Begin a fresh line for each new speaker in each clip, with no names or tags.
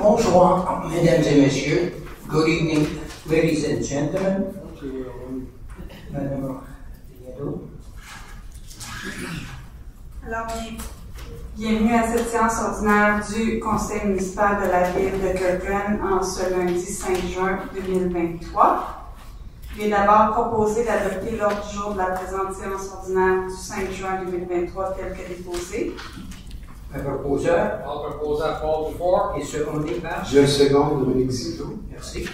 Bonsoir, mesdames et messieurs. Good evening, ladies and gentlemen.
Alors, bien- bienvenue à cette séance ordinaire du Conseil municipal de la ville de Kirkland en ce lundi 5 juin 2023. Il est d'abord proposé d'adopter l'ordre du jour de la présente séance ordinaire du 5 juin 2023 tel que déposé.
Un proposeur
I'll propose before.
Er et secondé par.
Je le seconde, Dominic Zito.
Merci.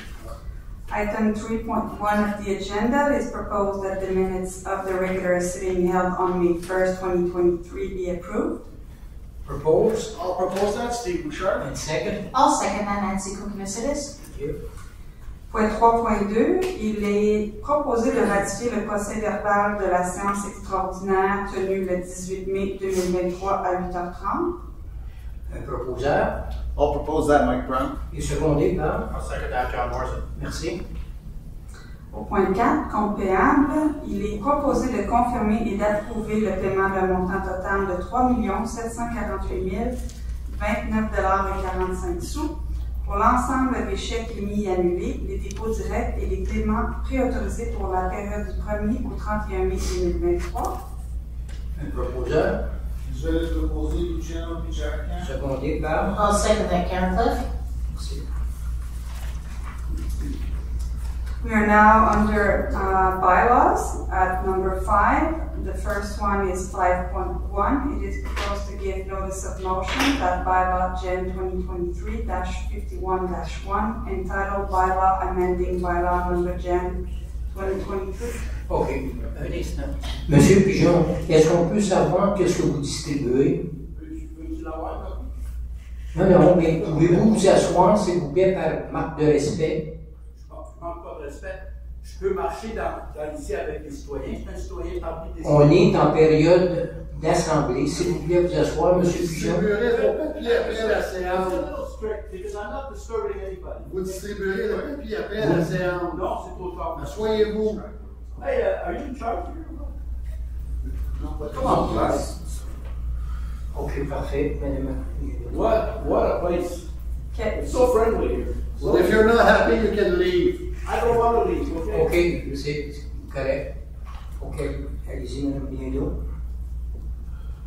Item 3.1 of the agenda is proposed that the minutes of the regular sitting held on May 1st, 2023 be approved.
Propose
I'll propose that, Steve Bouchard.
and second.
I'll second that, Nancy Koukoumasides.
Thank you.
Point 3.2, il est proposé de ratifier le procès verbal de la séance extraordinaire tenue le 18 mai 2023 à 8h30.
Un proposeur
I'll propose that, Mike Brown.
et secondé par?
Second that, John Morrison.
Merci.
Au point 4, compte payable, il est proposé de confirmer et d'approuver le paiement d'un montant total de 3 748 29,45 sous pour l'ensemble des chèques émis et annulés, les dépôts directs et les paiements préautorisés pour la période du 1er au 31 mai 2023.
Un proposeur?
Je vais le proposer, Luciano Picciacca.
secondé par?
Karen Cliff.
Merci.
We are now under uh, bylaws at number five. The first one is 5.1. It is proposed to give notice of motion that bylaw Gen 2023-51-1 entitled bylaw amending bylaw number Gen 2023.
OK. Un instant. Monsieur Pigeon, est-ce qu'on peut savoir qu'est-ce que vous distribuez? Non, non, mais pouvez-vous vous asseoir, s'il vous plaît, par marque de respect?
Je manque pas de respect. Je peux marcher dans, dans ici avec les citoyens. Je suis un citoyen parmi des
On est en période d'assemblée. S'il vous plaît, vous asseoir, Monsieur Pigeon.
distribuerez le papier après la
It's a
séance.
little strict because I'm not disturbing anybody.
Vous distribuerez le papier après la séance.
Non, c'est trop tard.
Asseyez-vous.
Hey, uh, are you in charge here?
Come on, guys.
OK, parfait, madame.
What, what a place.
Okay.
It's so friendly here.
Well, if you're not happy, you can leave.
I don't want to leave, okay?
OK, c'est correct. OK, allez-y, madame Biendo.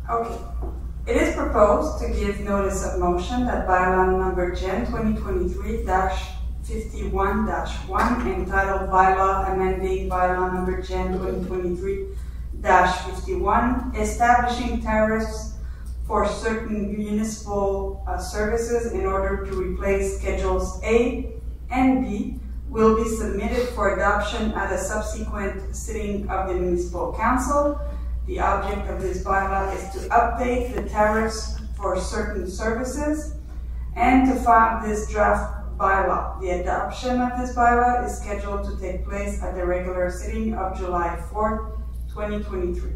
Okay. It is proposed to give notice of motion that bylaw number Gen 2023-51-1 entitled bylaw amending bylaw number Gen 2023-51 establishing tariffs for certain municipal uh, services in order to replace Schedules A and B will be submitted for adoption at a subsequent sitting of the municipal council. The object of this bylaw is to update the tariffs for certain services and to file this draft bylaw. The adoption of this bylaw is scheduled to take place at the regular sitting of July 4th, 2023.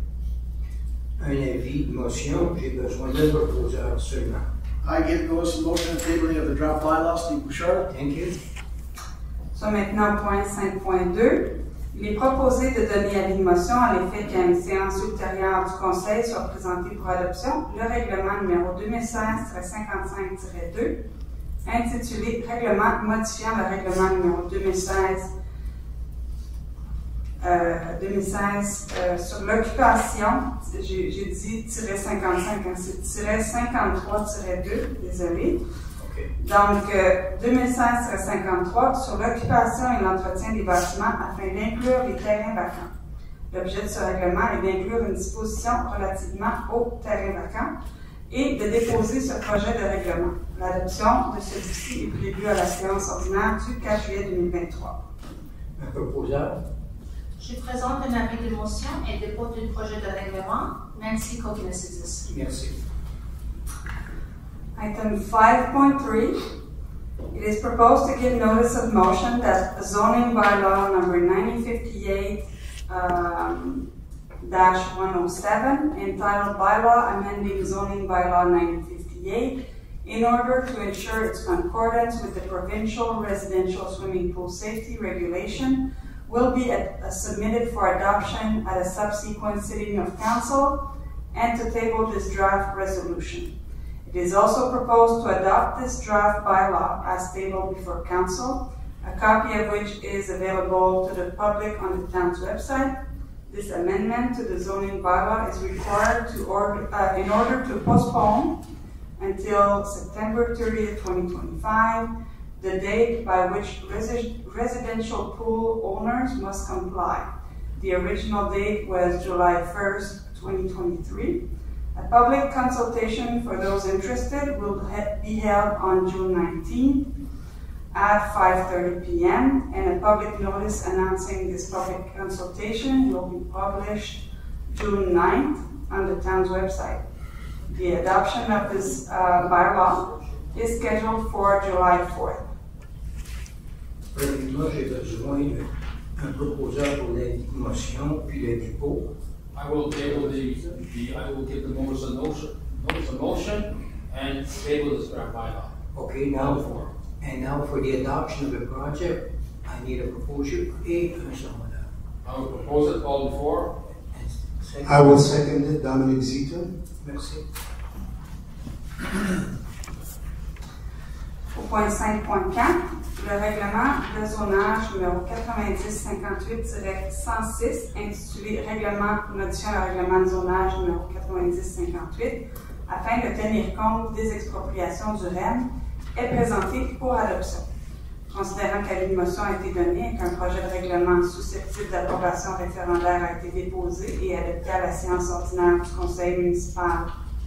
Un avis, motion, j'ai besoin d'un proposeur seulement.
I give notice of motion and tabling of the draft bylaw, Steve Bouchard.
Thank you.
Sur maintenant point 5.2, il est proposé de donner avis de motion à l'effet qu'à une séance ultérieure du Conseil soit présenté pour adoption le règlement numéro 2016-55-2 intitulé Règlement modifiant le règlement numéro 2016 euh, 2016 euh, sur l'occupation, j'ai j'ai dit tiret 55, hein, c'est tiret 53-2, désolé. Donc, euh, 2016-53 sur l'occupation et l'entretien des bâtiments afin d'inclure les terrains vacants. L'objet de ce règlement est d'inclure une disposition relativement aux terrains vacants et de déposer ce projet de règlement. L'adoption de celui-ci est prévue à la séance ordinaire du 4 juillet 2023.
Un proposeur.
Je présente un avis de motion et dépose du projet de règlement. Koukoumasides.
Merci.
Item 5.3, it is proposed to give notice of motion that zoning bylaw number 1958 um, dash 107 entitled bylaw amending zoning bylaw 1958 in order to ensure its concordance with the provincial residential swimming pool safety regulation will be submitted for adoption at a subsequent sitting of council and to table this draft resolution. It is also proposed to adopt this draft bylaw as tabled before council, a copy of which is available to the public on the town's website. This amendment to the zoning bylaw is required to order, uh, in order to postpone until September 30th, 2025, the date by which resi- residential pool owners must comply. The original date was July 1st, 2023. A public consultation for those interested will be held on June 19th at 5:30 PM, and a public notice announcing this public consultation will be published June 9th on the town's website. The adoption of this uh, bylaw is scheduled for July 4th.
Premièrement, j'ai besoin d'un pour motion puis le dépôt.
I will table the, the, I will give the notice of motion, notice of motion and table this draft bylaw.
Okay, now, for and now for the adoption of the project, I need a proposal et un seconder.
I will propose it, call for.
And second-
I will second it, Dominic Zito.
Merci.
Au point 5.4, le règlement de zonage numéro 9058-106, intitulé Règlement modifiant le règlement de zonage numéro 9058, afin de tenir compte des expropriations du REM, est présenté pour adoption. Considérant qu'à une motion a été donnée et qu'un projet de règlement susceptible d'approbation référendaire a été déposé et adopté à la séance ordinaire du Conseil municipal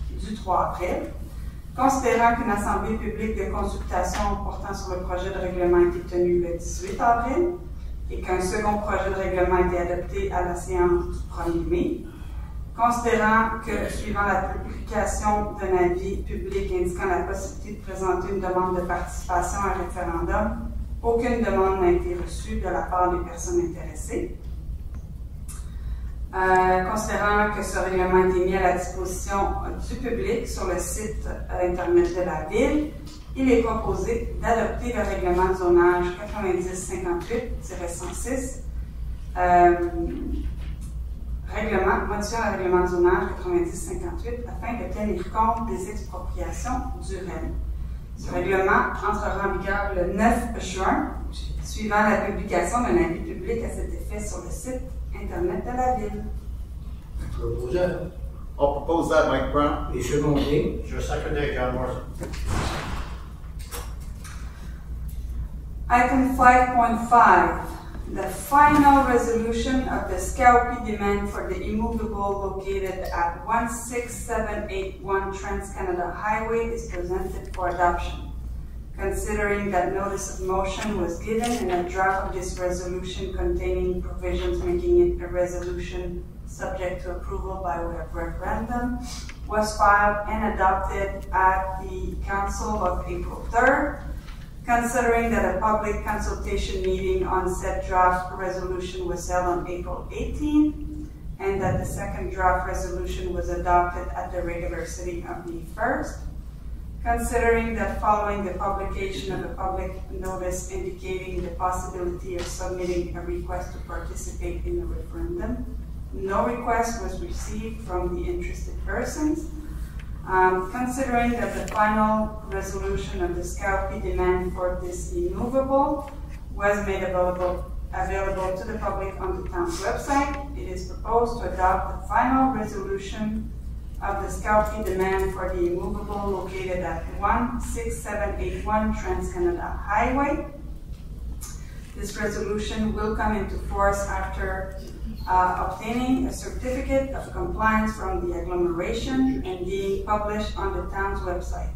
du 3 avril, Considérant qu'une assemblée publique de consultation portant sur le projet de règlement a été tenue le 18 avril et qu'un second projet de règlement a été adopté à la séance du 1er mai, considérant que, suivant la publication d'un avis public indiquant la possibilité de présenter une demande de participation à un référendum, aucune demande n'a été reçue de la part des personnes intéressées. Euh, considérant que ce règlement a été mis à la disposition du public sur le site euh, Internet de la Ville, il est proposé d'adopter le règlement de zonage 9058-106, euh, règlement, modifiant le règlement de zonage 9058 afin de tenir compte des expropriations du REM. Ce règlement entrera en vigueur le 9 juin, suivant la publication d'un avis public à cet effet sur le site Internet de la Ville.
Un
I'll propose that, Mike Brown.
et secondé.
Je secondais John Morrison.
Item 5.5, the final resolution of the SCAOPI demand for the immovable located at 16781 Trans-Canada Highway is presented for adoption. Considering that notice of motion was given and a draft of this resolution containing provisions making it a resolution subject to approval by way of referendum was filed and adopted at the council of April 3rd, Considering that a public consultation meeting on said draft resolution was held on April 18, and that the second draft resolution was adopted at the regular sitting of May 1st, considering that following the publication of a public notice indicating the possibility of submitting a request to participate in the referendum, no request was received from the interested persons, um, considering that the final resolution of the SCAOPI demand for this immovable was made available, available to the public on the town's website, it is proposed to adopt the final resolution of the SCAOPI demand for the immovable located at 16781 Trans-Canada Highway. This resolution will come into force after uh, obtaining a certificate of compliance from the agglomeration and being published on the town's website.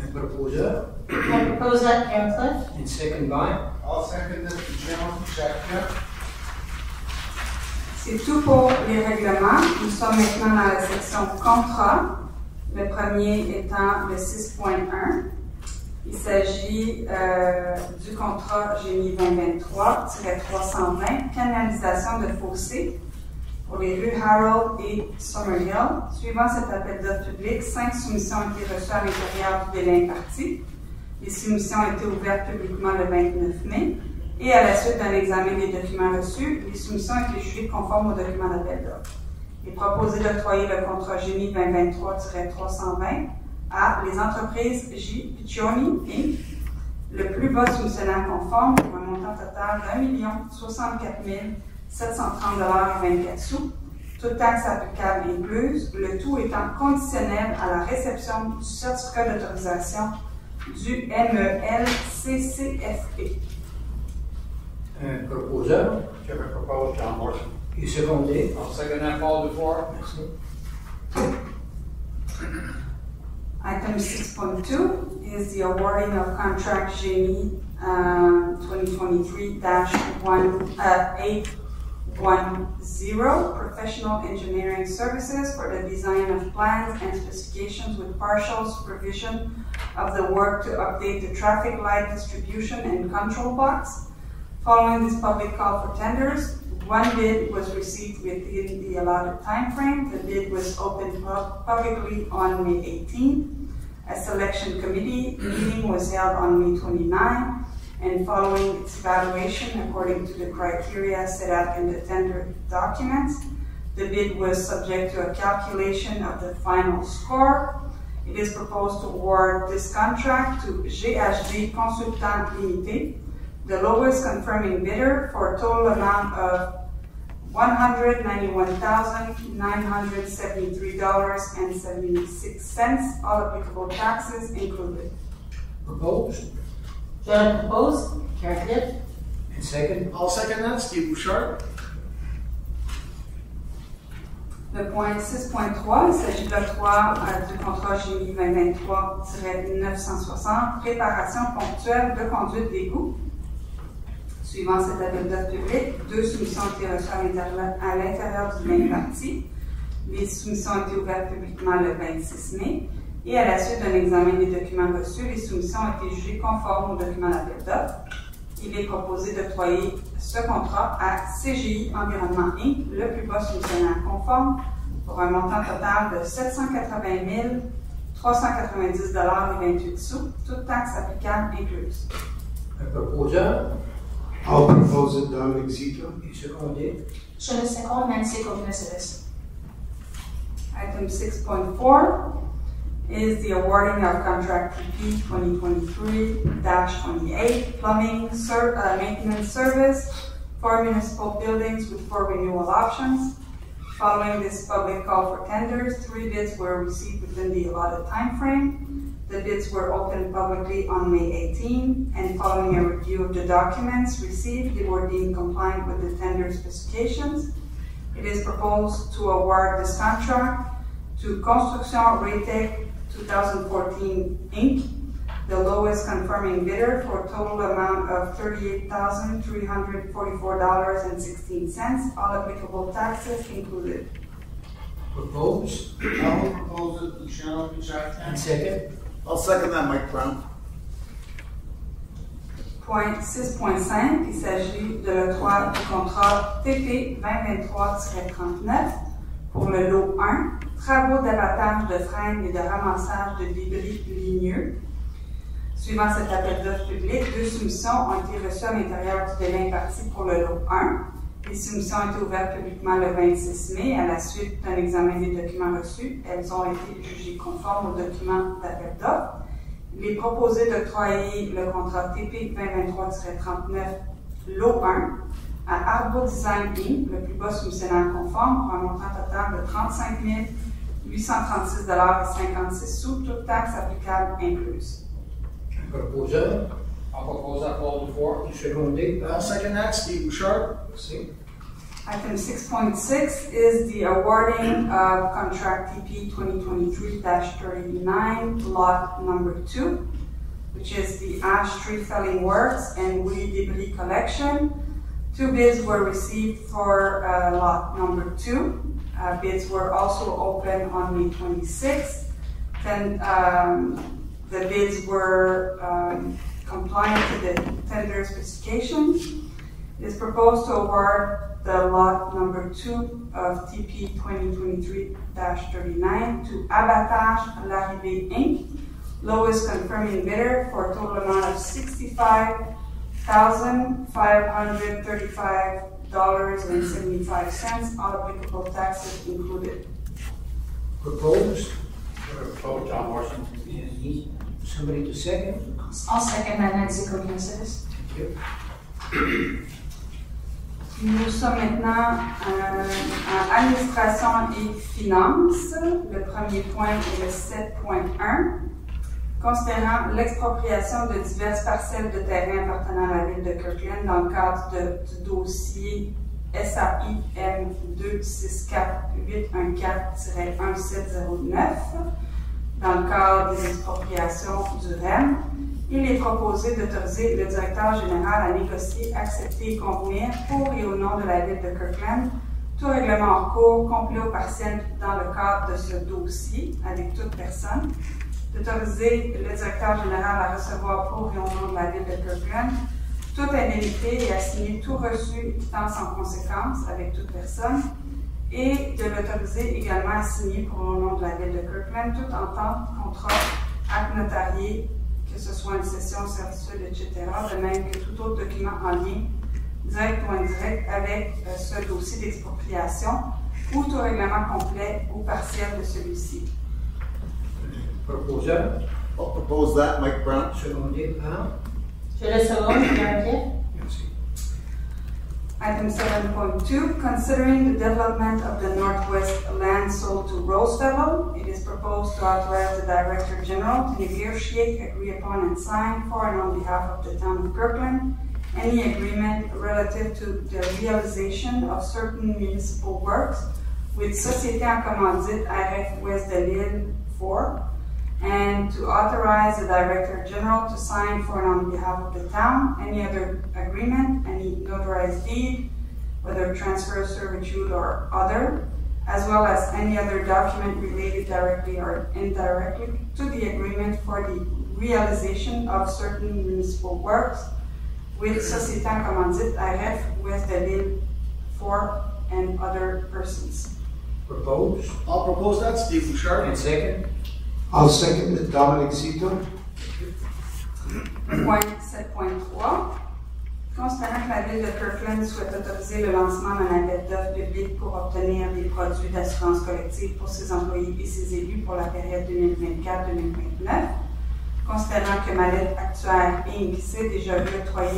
Un proposeur
I propose that Aaron Cliff.
and second by.
I'll second this, Mr. Chairman. Second.
C'est tout pour les règlements. Nous sommes maintenant dans la section contrat. Le premier étant le 6.1. Il s'agit euh, du contrat Génie 2023-320, canalisation de fossés pour les rues Harold et Summerhill. Suivant cet appel d'offres public, cinq soumissions ont été reçues à l'intérieur du délai imparti. Les soumissions ont été ouvertes publiquement le 29 mai. Et à la suite d'un examen des documents reçus, les soumissions ont été jugées conformes aux documents d'appel d'offres. Il est proposé d'octroyer le contrat génie 2023-320 à les entreprises J. Piccioni Inc., le plus bas soumissionnaire conforme pour un montant total de 1 64 730 sous, toute taxe applicable incluse, le tout étant conditionnel à la réception du certificat d'autorisation du MELCCFP.
Un proposeur,
Chairman proposed, John Morrison.
et secondé.
I'll second that, Paul Dufour.
Merci.
Item 6.2 is the awarding of contract Génie uh, 2023-1, uh, 810, professional engineering services for the design of plans and specifications with partial supervision of the work to update the traffic light distribution and control box. Following this public call for tenders, one bid was received within the allotted timeframe. The bid was opened publicly on May 18. A selection committee meeting was held on May 29, and following its evaluation according to the criteria set out in the tender documents, the bid was subject to a calculation of the final score. It is proposed to award this contract to GHD Consultant Limité, the lowest confirming bidder for a total amount of one hundred ninety-one thousand, nine hundred seventy-three dollars and seventy-six cents, all applicable taxes included.
Proposed,
John propose, Carrie Cliff.
and second.
I'll second that, Steve Bouchard.
Le point six point trois, il s'agit euh, de l'octroi euh, du contrat GMI 2023-960, préparation ponctuelle de conduite d'égout. Suivant cet appel d'offres public, deux soumissions ont été reçues à l'intérieur- du même parti. Les soumissions ont été ouvertes publiquement le 26 mai. Et à la suite d'un examen des documents reçus, les soumissions ont été jugées conformes aux documents d'appel d'offres. Il est proposé d'octroyer ce contrat à CGI Environnement Inc., le plus bas soumissionnaire conforme, pour un montant total de 780 390 et 28 sous, toutes taxes applicables incluses.
Un proposeur,
I'll propose it, Dominic Zito.
et secondé.
Je le second, Nancy Cognoscus.
Item 6.4 is the awarding of contract TP 2023-28 plumbing ser- uh, maintenance service for municipal buildings with four renewal options. Following this public call for tenders, three bids were received within the allotted timeframe. The bids were opened publicly on May 18, and following a review of the documents received, they were deemed compliant with the tender specifications. It is proposed to award this contract to Construction Retech 2014 Inc., the lowest confirming bidder for a total amount of $38,344.16, all applicable taxes included.
Proposed,
I'll propose it, Luciano Bouchard.
and second.
I'll second that, Mike Brown.
Point 6.5, il s'agit de l'octroi du contrat TP 2023-39 pour le lot 1, travaux d'abattage de freins et de ramassage de débris ligneux. Suivant cet appel d'offres public, deux soumissions ont été reçues à l'intérieur du délai imparti pour le lot 1. Les soumissions ont été ouvertes publiquement le 26 mai. À la suite d'un examen des documents reçus, elles ont été jugées conformes aux documents d'appel d'offres. Il est proposé d'octroyer le contrat TP 2023-39 lot 1 à Arbo Design Inc., le plus bas soumissionnaire conforme, pour un montant total de 35 836 et 56 sous, toutes taxes applicables incluses.
Proposeur,
I'll propose that, Paul Dufour.
secondé.
Second that, Steve Bouchard.
Merci.
Item 6.6 is the awarding of contract TP 2023-39, lot number two, which is the ash tree felling works and woody debris collection. Two bids were received for uh, lot number two. Uh, Bids were also open on May 26th. Then um, the bids were um, compliant to the tender specifications. It is proposed to award the lot number two of TP 2023-39 to Abattage Larrivée Inc., lowest confirming bidder for a total amount of sixty-five thousand five hundred thirty-five dollars and seventy-five cents, all applicable taxes included.
Proposed,
Propose John Morrison.
and need somebody to second?
I'll second that Nancy Cookinis.
Thank you.
Nous sommes maintenant euh, en administration et finances. Le premier point est le 7.1. Considérant l'expropriation de diverses parcelles de terrain appartenant à la ville de Kirkland dans le cadre du dossier SAIM 264-814-1709, dans le cadre des expropriations du REM, il est proposé d'autoriser le directeur général à négocier, accepter et convenir pour et au nom de la ville de Kirkland tout règlement en cours, complet ou partiel dans le cadre de ce dossier avec toute personne, d'autoriser le directeur général à recevoir pour et au nom de la ville de Kirkland toute indemnité et à signer tout reçu et quittance en conséquence avec toute personne, et de l'autoriser également à signer pour le nom de la ville de Kirkland toute entente, contrat, acte notarié, que ce soit une cession, certitude, etc., de même que tout autre document en lien, direct ou indirect, avec euh, ce dossier d'expropriation ou tout règlement complet ou partiel de celui-ci.
Proposeur,
I'll propose that, Mike Brown.
secondé par?
Je le seconde, Pierre.
Item 7.2, considering the development of the Northwest land sold to Rosefellow, it is proposed to authorize the Director General to negotiate, agree upon, and sign for and on behalf of the town of Kirkland any agreement relative to the realization of certain municipal works with Société en commandite RF Ouest de l'Île 4, and to authorize the Director General to sign for and on behalf of the town any other agreement, any notarized deed, whether transfer of servitude or other, as well as any other document related directly or indirectly to the agreement for the realization of certain municipal works with Société en commandite RF Ouest de l'Île 4 and other persons.
Proposed,
I'll propose that, Steve Bouchard.
and second?
I'll second it, Dominic Zito.
Point 7.3. Considérant que la ville de Kirkland souhaite autoriser le lancement d'un appel d'offres public pour obtenir des produits d'assurance collective pour ses employés et ses élus pour la période 2024-2029, considérant que Mallette Actuaire Inc. s'est déjà vu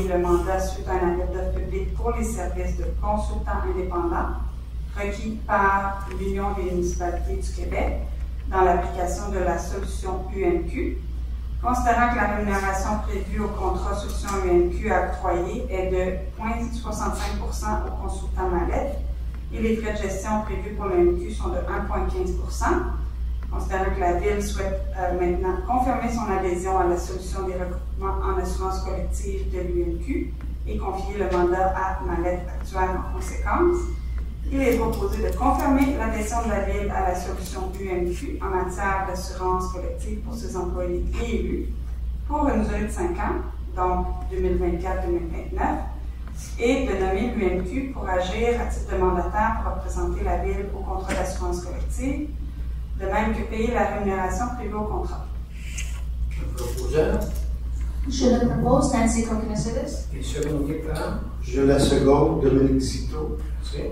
le mandat suite à un appel d'offres public pour les services de consultants indépendants requis par l'Union des municipalités du Québec dans l'application de la solution UMQ, Considérant que la rémunération prévue au contrat solution UNQ à est de 0,65% au consultant Mallette et les frais de gestion prévus pour l'UNQ sont de 1,15 Considérant que la Ville souhaite euh, maintenant confirmer son adhésion à la solution des recrutements en assurance collective de l'UNQ et confier le mandat à Mallette actuelle en conséquence, il est proposé de confirmer l'adhésion de la Ville à la solution UMQ en matière d'assurance collective pour ses employés et élus pour une durée de 5 ans, donc 2024-2029, et de nommer l'UMQ pour agir à titre de mandataire pour représenter la Ville au contrat d'assurance collective, de même que payer la rémunération prévue au contrat.
Proposeur,
Je le propose, Nancy Cookinis.
et secondé par?
Je la seconde, Dominic Zito.
Merci.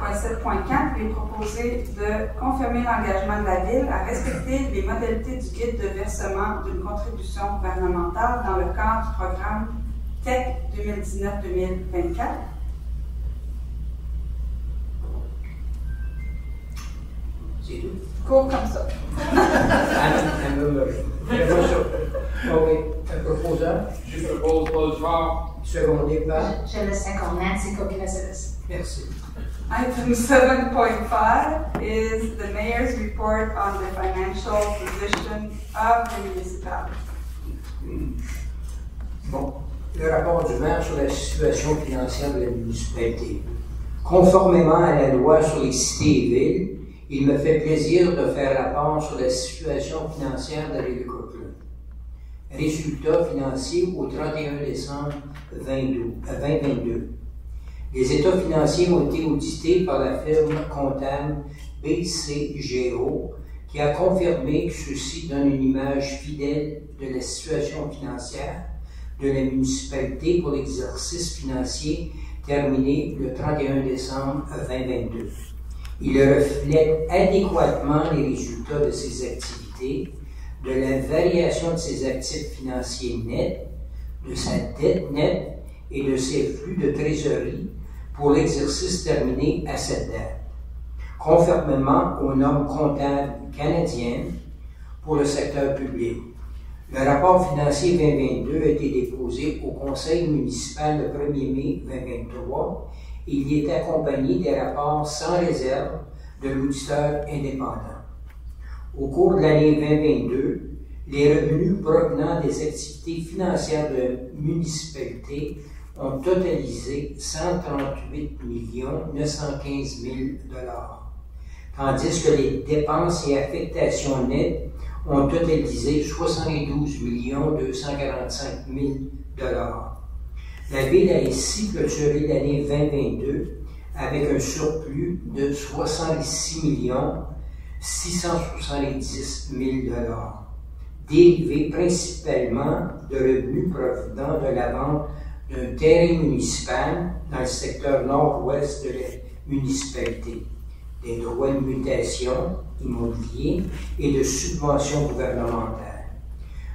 Point 7.4, il est proposé de confirmer l'engagement de la Ville à respecter les modalités du guide de versement d'une contribution gouvernementale dans le cadre du programme TEC 2019-2024.
C'est tout.
Court comme ça.
Un peu me- Fais-moi ça. OK, un proposeur,
Je propose Paul
secondé par?
Je le seconde, Nancy Cookinis.
Merci.
Item 7.5 is the mayor's report on the financial position of the municipality.
Bon, le rapport du maire sur la situation financière de la municipalité. Conformément à la loi sur les cités et villes, il me fait plaisir de faire rapport sur la situation financière de Kirkland. Résultats financiers au 31 décembre 22 euh, 2022. Les états financiers ont été audités par la firme comptable BCGO qui a confirmé que ceux-ci donnent une image fidèle de la situation financière de la municipalité pour l'exercice financier terminé le 31 décembre 2022. Il reflète adéquatement les résultats de ses activités, de la variation de ses actifs financiers nets, de sa dette nette et de ses flux de trésorerie pour l'exercice terminé à cette date, conformément aux normes comptables canadiennes pour le secteur public. Le rapport financier 2022 a été déposé au Conseil municipal le 1er mai 2023 et il est accompagné des rapports sans réserve de l'auditeur indépendant. Au cours de l'année 2022, les revenus provenant des activités financières de municipalité ont totalisé 138 915 000 tandis que les dépenses et affectations nettes ont totalisé 72 245 000 La Ville a ainsi clôturé l'année 2022 avec un surplus de 66 670 000 dérivé principalement de revenus provenant de la vente d'un terrain municipal dans le secteur nord-ouest de la municipalité, des droits de mutation immobiliers et de subventions gouvernementales.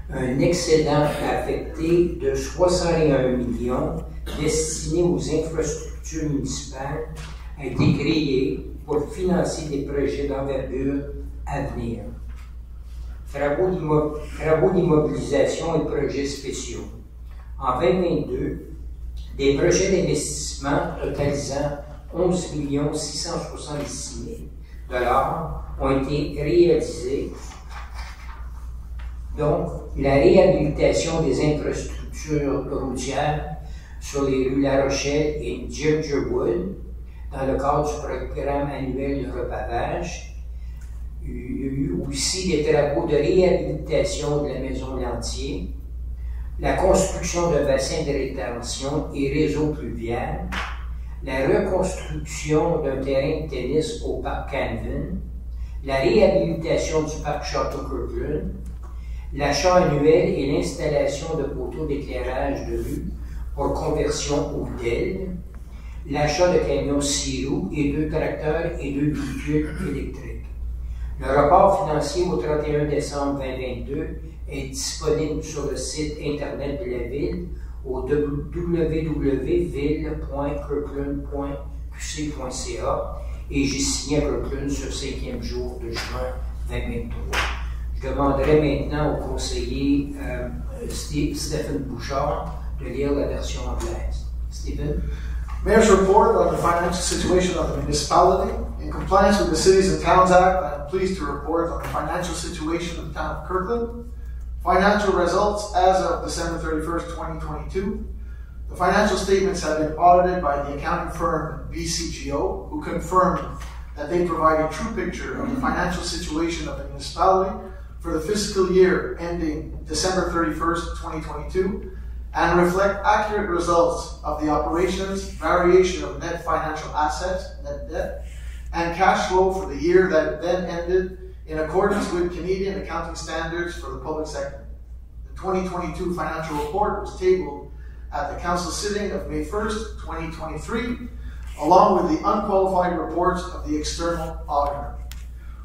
Un excédent affecté de 61 millions destiné aux infrastructures municipales a été créé pour financer des projets d'envergure à venir. Travaux d'immobilisation et projets spéciaux. En 2022, des projets d'investissement totalisant 11 666 000 ont été réalisés. Donc, la réhabilitation des infrastructures routières sur les rues La Rochelle et Gingerwood dans le cadre du programme annuel de repavage. Il y a eu aussi des travaux de réhabilitation de la maison Lantier, la construction d'un bassin de rétention et réseau pluvial, la reconstruction d'un terrain de tennis au parc Canvin, la réhabilitation du parc Château Kirkland, l'achat annuel et l'installation de poteaux d'éclairage de rue pour conversion au DEL, l'achat de camions Sirou et deux tracteurs et deux véhicules électriques. Le rapport financier au 31 décembre 2022 est disponible sur le site Internet de la Ville au www.ville.kirkland.qc.ca et j'ai signé Kirkland sur le cinquième jour de juin 2023. Je demanderai maintenant au conseiller euh, Stephen Bouchard de lire la version anglaise. Stephen?
Mayor's report on the financial situation of the municipality. In compliance with the Cities and Towns Act, I am pleased to report on the financial situation of the town of Kirkland. Financial results as of December 31st, 2022. The financial statements have been audited by the accounting firm BCGO, who confirmed that they provide a true picture of the financial situation of the municipality for the fiscal year ending December 31st, 2022, and reflect accurate results of the operations, variation of net financial assets, net debt, and cash flow for the year that then ended in accordance with Canadian accounting standards for the public sector. The 2022 financial report was tabled at the council sitting of May 1st, 2023, along with the unqualified reports of the external auditor.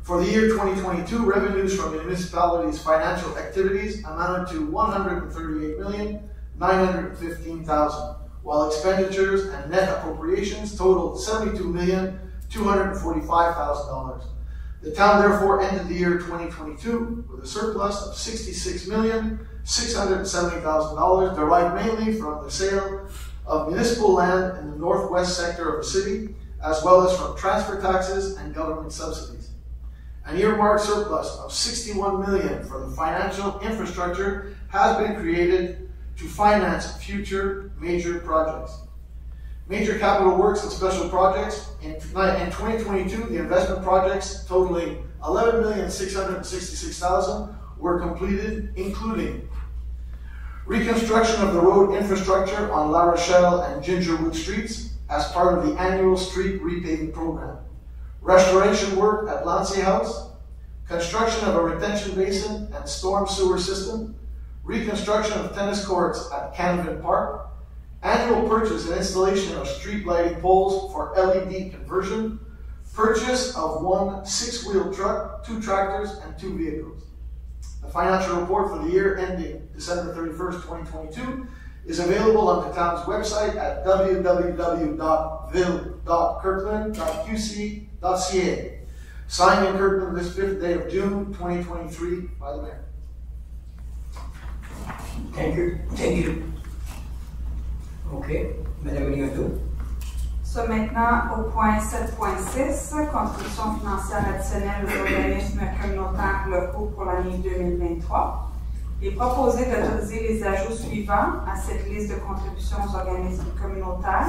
For the year 2022, revenues from the municipality's financial activities amounted to 138 million 915,000, while expenditures and net appropriations totaled $72,245,000. The town therefore ended the year 2022 with a surplus of $66,670,000 derived mainly from the sale of municipal land in the northwest sector of the city, as well as from transfer taxes and government subsidies. An earmarked surplus of 61 million for the financial infrastructure has been created to finance future major projects. Major capital works and special projects. In, in 2022, the investment projects totaling 11,666,000 were completed, including reconstruction of the road infrastructure on La Rochelle and Gingerwood streets as part of the annual street repaving program, restoration work at Lancey House, construction of a retention basin and storm sewer system, reconstruction of tennis courts at Canvin Park, Annual purchase and installation of street lighting poles for LED conversion. Purchase of one six-wheel truck, two tractors, and two vehicles. The financial report for the year ending December thirty-first, twenty twenty-two is available on the town's website at www.ville.kirkland.qc.ca. Signed in Kirkland this fifth day of June, twenty twenty-three by the mayor.
Thank you, thank you. OK, Madame Liotto.
Ça maintenant au point 7.6, contribution financière additionnelle aux organismes communautaires locaux pour l'année 2023. Il est proposé d'autoriser les ajouts suivants à cette liste de contributions aux organismes communautaires.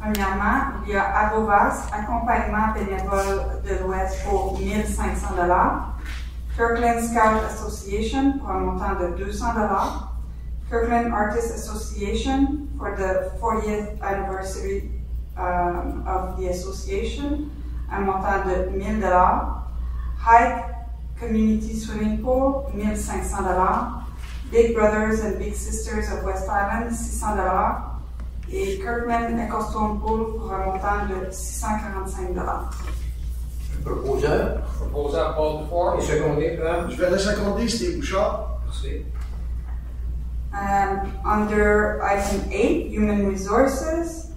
Premièrement, il y a Abovas, accompagnement bénévole de l'Ouest pour 1500 Kirkland Scout Association pour un montant de 200 Kirkland Artists Association for the 40th anniversary um, of the association, un montant de 1000 Hike Community Swimming Pool, 1500 Big Brothers and Big Sisters of West Island, 600 et Kirkland Ecclestone Pool pour un montant de 645
Proposeur?
Proposal called before.
et secondé par.
Je vais le seconder, Steve Bouchard.
Merci.
Um, under item eight, human resources,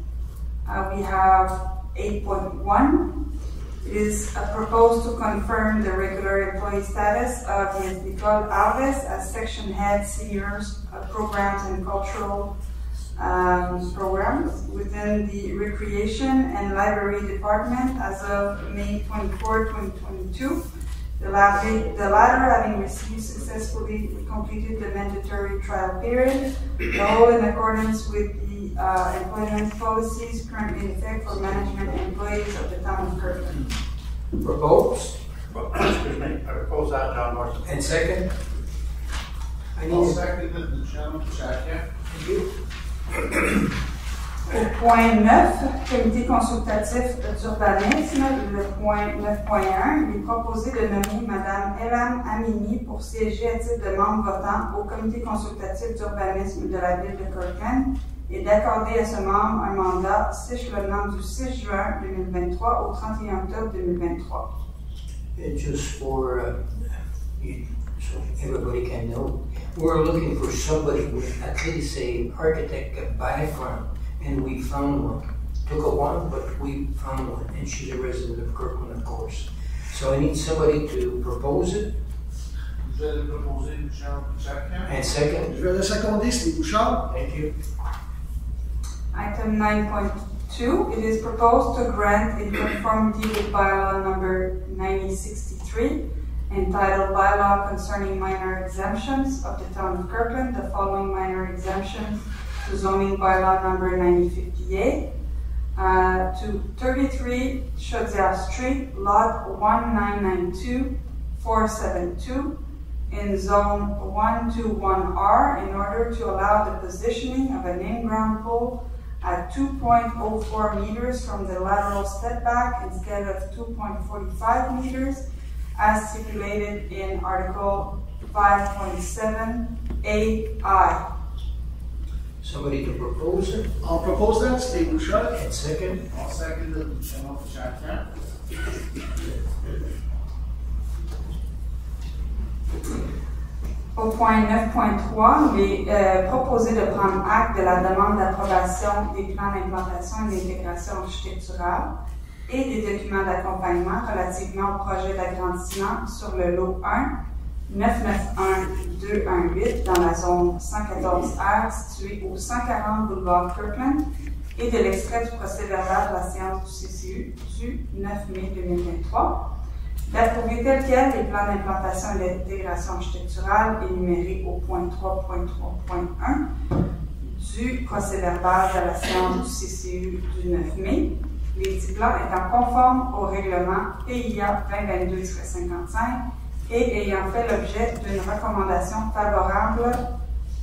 uh, we have eight point one. It is proposed to confirm the regular employee status of Ms. Nicole Alves as section head seniors uh, programs and cultural um, programs within the recreation and library department as of May 24, 2022. The latter, the latter having received successfully completed the mandatory trial period, all in accordance with the uh, employment policies currently in effect for management employees of the town of Kirkland.
Propose
Excuse me, I propose that, John Morrison.
and second. I
I'll
need
second it, the chairman, Shakya.
Thank you.
Au point 9, comité consultatif d'urbanisme, le point 9.1, il est proposé de nommer Mme Elam Amini pour siéger à titre de membre votant au comité consultatif d'urbanisme de la ville de Kirkland et d'accorder à ce membre un mandat sifflement du 6 juin 2023 au 31 octobre 2023.
And just for, uh, so everybody can know, we're looking for somebody with at least a architect background, and we found one. Took a while, but we found one, and she's a resident of Kirkland, of course. So I need somebody to propose it,
Je vais le proposer, le chairman,
and second,
Je vais le seconder, Steve Bouchard.
thank you.
Item 9.2, it is proposed to grant in conformity with bylaw number 9063 entitled Bylaw Concerning Minor Exemptions of the Town of Kirkland, the following minor exemptions to zoning bylaw number 9058 uh, to 33 Chaudière Street, lot 1992, 472 in zone 121R in order to allow the positioning of an in-ground pole at 2.04 meters from the lateral setback instead of 2.45 meters as stipulated in Article 5.7AI.
Somebody to propose it,
I'll propose that, Steve Bouchard.
and second,
I'll second it, the chairman, Shakya.
Au point 9.3, il est euh, proposé de prendre acte de la demande d'approbation des plans d'implantation et d'intégration architecturale et des documents d'accompagnement relativement au projet d'agrandissement sur le lot 1 991218 dans la zone 114R située au 140 boulevard Kirkland et de l'extrait du procès verbal de la séance du CCU du 9 mai 2023 d'approuver tel quel les plans d'implantation et d'intégration architecturale énumérés au point 3.3.1 du procès verbal de la séance du CCU du 9 mai, les dix plans étant conformes au règlement PIA 2022-55 et ayant fait l'objet d'une recommandation favorable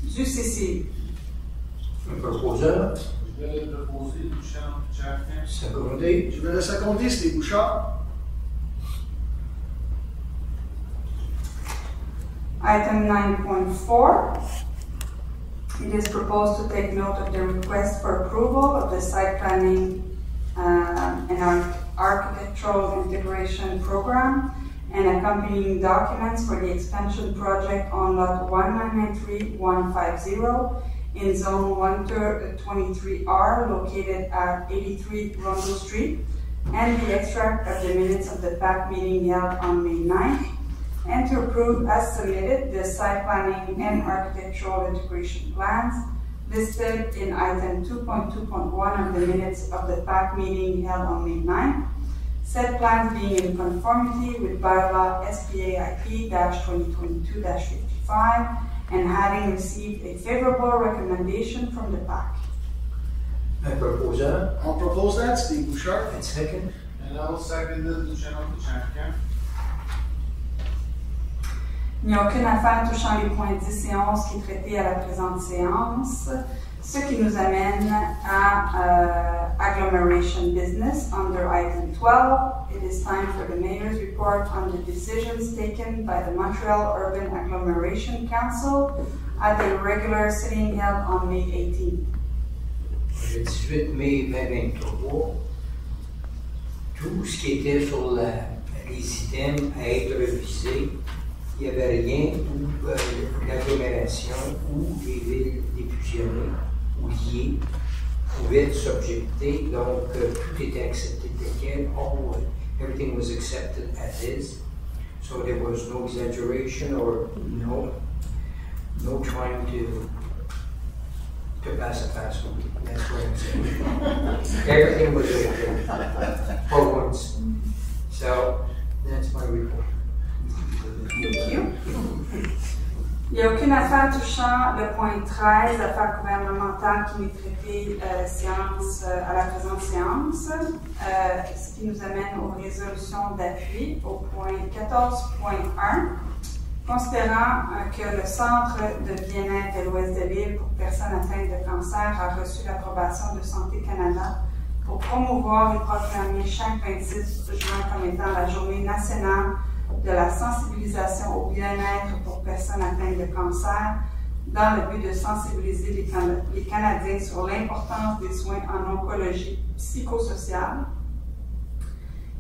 du CCU.
un proposeur,
Je vais le proposer, le Shakya.
secondé,
Je vais le seconder, Steve Bouchard.
Item 9.4. It is proposed to take note of the request for approval of the site planning uh, and ar- architectural integration program and accompanying documents for the expansion project on lot 1993150 in zone 123R located at 83 Rondo Street, and the extract of the minutes of the PAC meeting held on May 9th, and to approve as submitted the site planning and architectural integration plans listed in item 2.2.1 of the minutes of the PAC meeting held on May 9th, said plans being in conformity with bylaw SPAIP 2022-55 and having received a favorable recommendation from the PAC.
Un proposeur,
I'll propose that, Steve Bouchard.
and second.
And I'll second it, Luciano Kucharkian.
Il n'y a aucune affaire touchant les points 10 et 11 qui est traité à la présente séance, ce qui nous amène à euh, agglomeration business under item 12. It is time for the mayor's report on the decisions taken by the Montreal Urban Agglomeration Council at the regular sitting held on May 18.
Le 18 mai 2023, tout ce qui était sur la- les items à être revisés, il n'y avait rien où euh, l'agglomération ou les villes défusionnées ou liées pouvaient être subjectées. Donc, euh, tout était accepté tel quel. All, everything was accepted as is. So there was no exaggeration or no, no trying to to pass a fast one. That's what I'm saying. Everything was okay for once. So that's my report.
Thank you. Il n'y a aucune affaire touchant le point 13, affaire gouvernementale qui n'est traitée euh, séance, euh, à la présente séance, euh, ce qui nous amène aux résolutions d'appui au point 14.1. Considérant euh, que le Centre de bien-être de l'Ouest de l'île pour personnes atteintes de cancer a reçu l'approbation de Santé Canada pour promouvoir et proclamer chaque 26 juin comme étant la journée nationale de la sensibilisation au bien-être pour personnes atteintes de cancer dans le but de sensibiliser les, Can- les Canadiens sur l'importance des soins en oncologie psychosociale.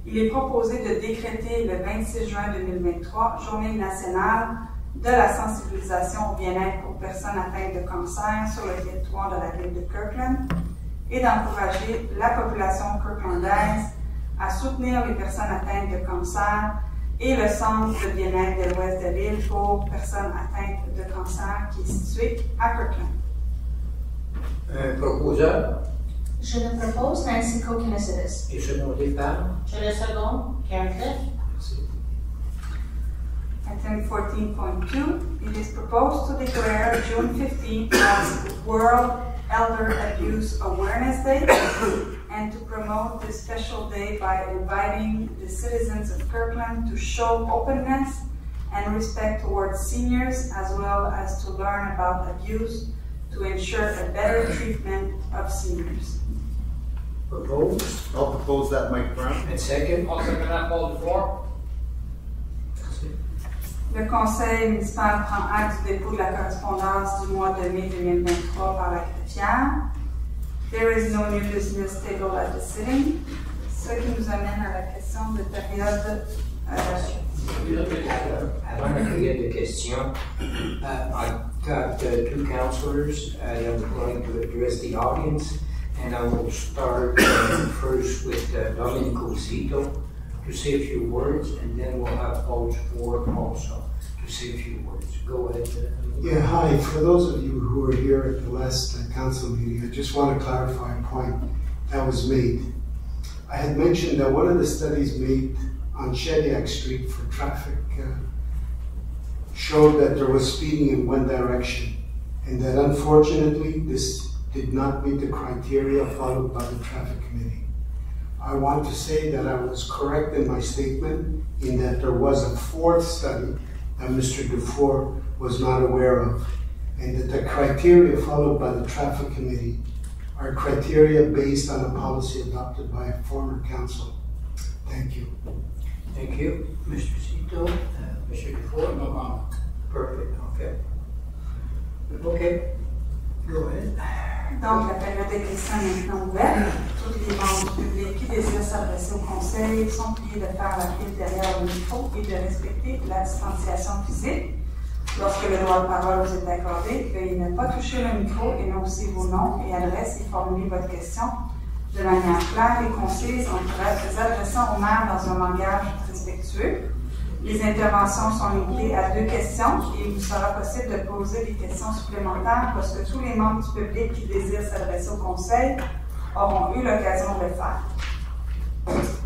Il est proposé de décréter le 26 juin 2023 Journée nationale de la sensibilisation au bien-être pour personnes atteintes de cancer sur le territoire de la ville de Kirkland et d'encourager la population kirklandaise à soutenir les personnes atteintes de cancer et le centre de bien-être de l'ouest de l'île pour personnes atteintes de cancer qui est situé à Kirkland.
Un proposeur
Je le propose, Nancy Kokinesides.
est secondé par.
Je le seconde, Karen Cliff.
Merci.
Item 14.2, it is proposed to declare June 15th as World Elder Abuse Awareness Day and to promote this special day by inviting the citizens of Kirkland to show openness and respect towards seniors as well as to learn about abuse to ensure a better treatment of seniors.
Proposed
I'll propose that, Mike Brown.
and second.
I'll second that, Paul Dufour.
Merci.
Le conseil municipal prend acte du dépôt de la correspondance du mois de mai 2023 par la greffière. There is no new business table at the sitting, ce qui nous amène à la question de période.
de questions, uh, I've got uh, two counselors, and I'm going to address the audience, and I will start uh, first with uh, Domenico Zito to say a few words, and then we'll have Paul Dufour also to say a few words. Go ahead.
Yeah, hi. For those of you who were here at the last uh, council meeting, I just want to clarify a point that was made. I had mentioned that one of the studies made on Shediac Street for traffic uh, showed that there was speeding in one direction, and that unfortunately, this did not meet the criteria followed by the traffic committee. I want to say that I was correct in my statement in that there was a fourth study that Mr. Dufour was not aware of, and that the criteria followed by the traffic committee are criteria based on a policy adopted by a former council. Thank you.
Thank you, Mr. Zito, uh, Mr.
No
Dufour.
comment.
Perfect, okay. Okay. Go ahead.
Donc, la période des questions est maintenant ouverte. Tous les membres du public qui désirent s'adresser au conseil sont priés de faire la file derrière le micro et de respecter la distanciation physique. Lorsque le droit de parole vous est accordé, veuillez ne pas toucher le micro, énoncer vos noms et adresses et formuler votre question de manière claire et concise en vous adressant au maire dans un langage respectueux. Les interventions sont limitées à deux questions et il vous sera possible de poser des questions supplémentaires lorsque tous les membres du public qui désirent s'adresser au conseil auront eu l'occasion de le faire.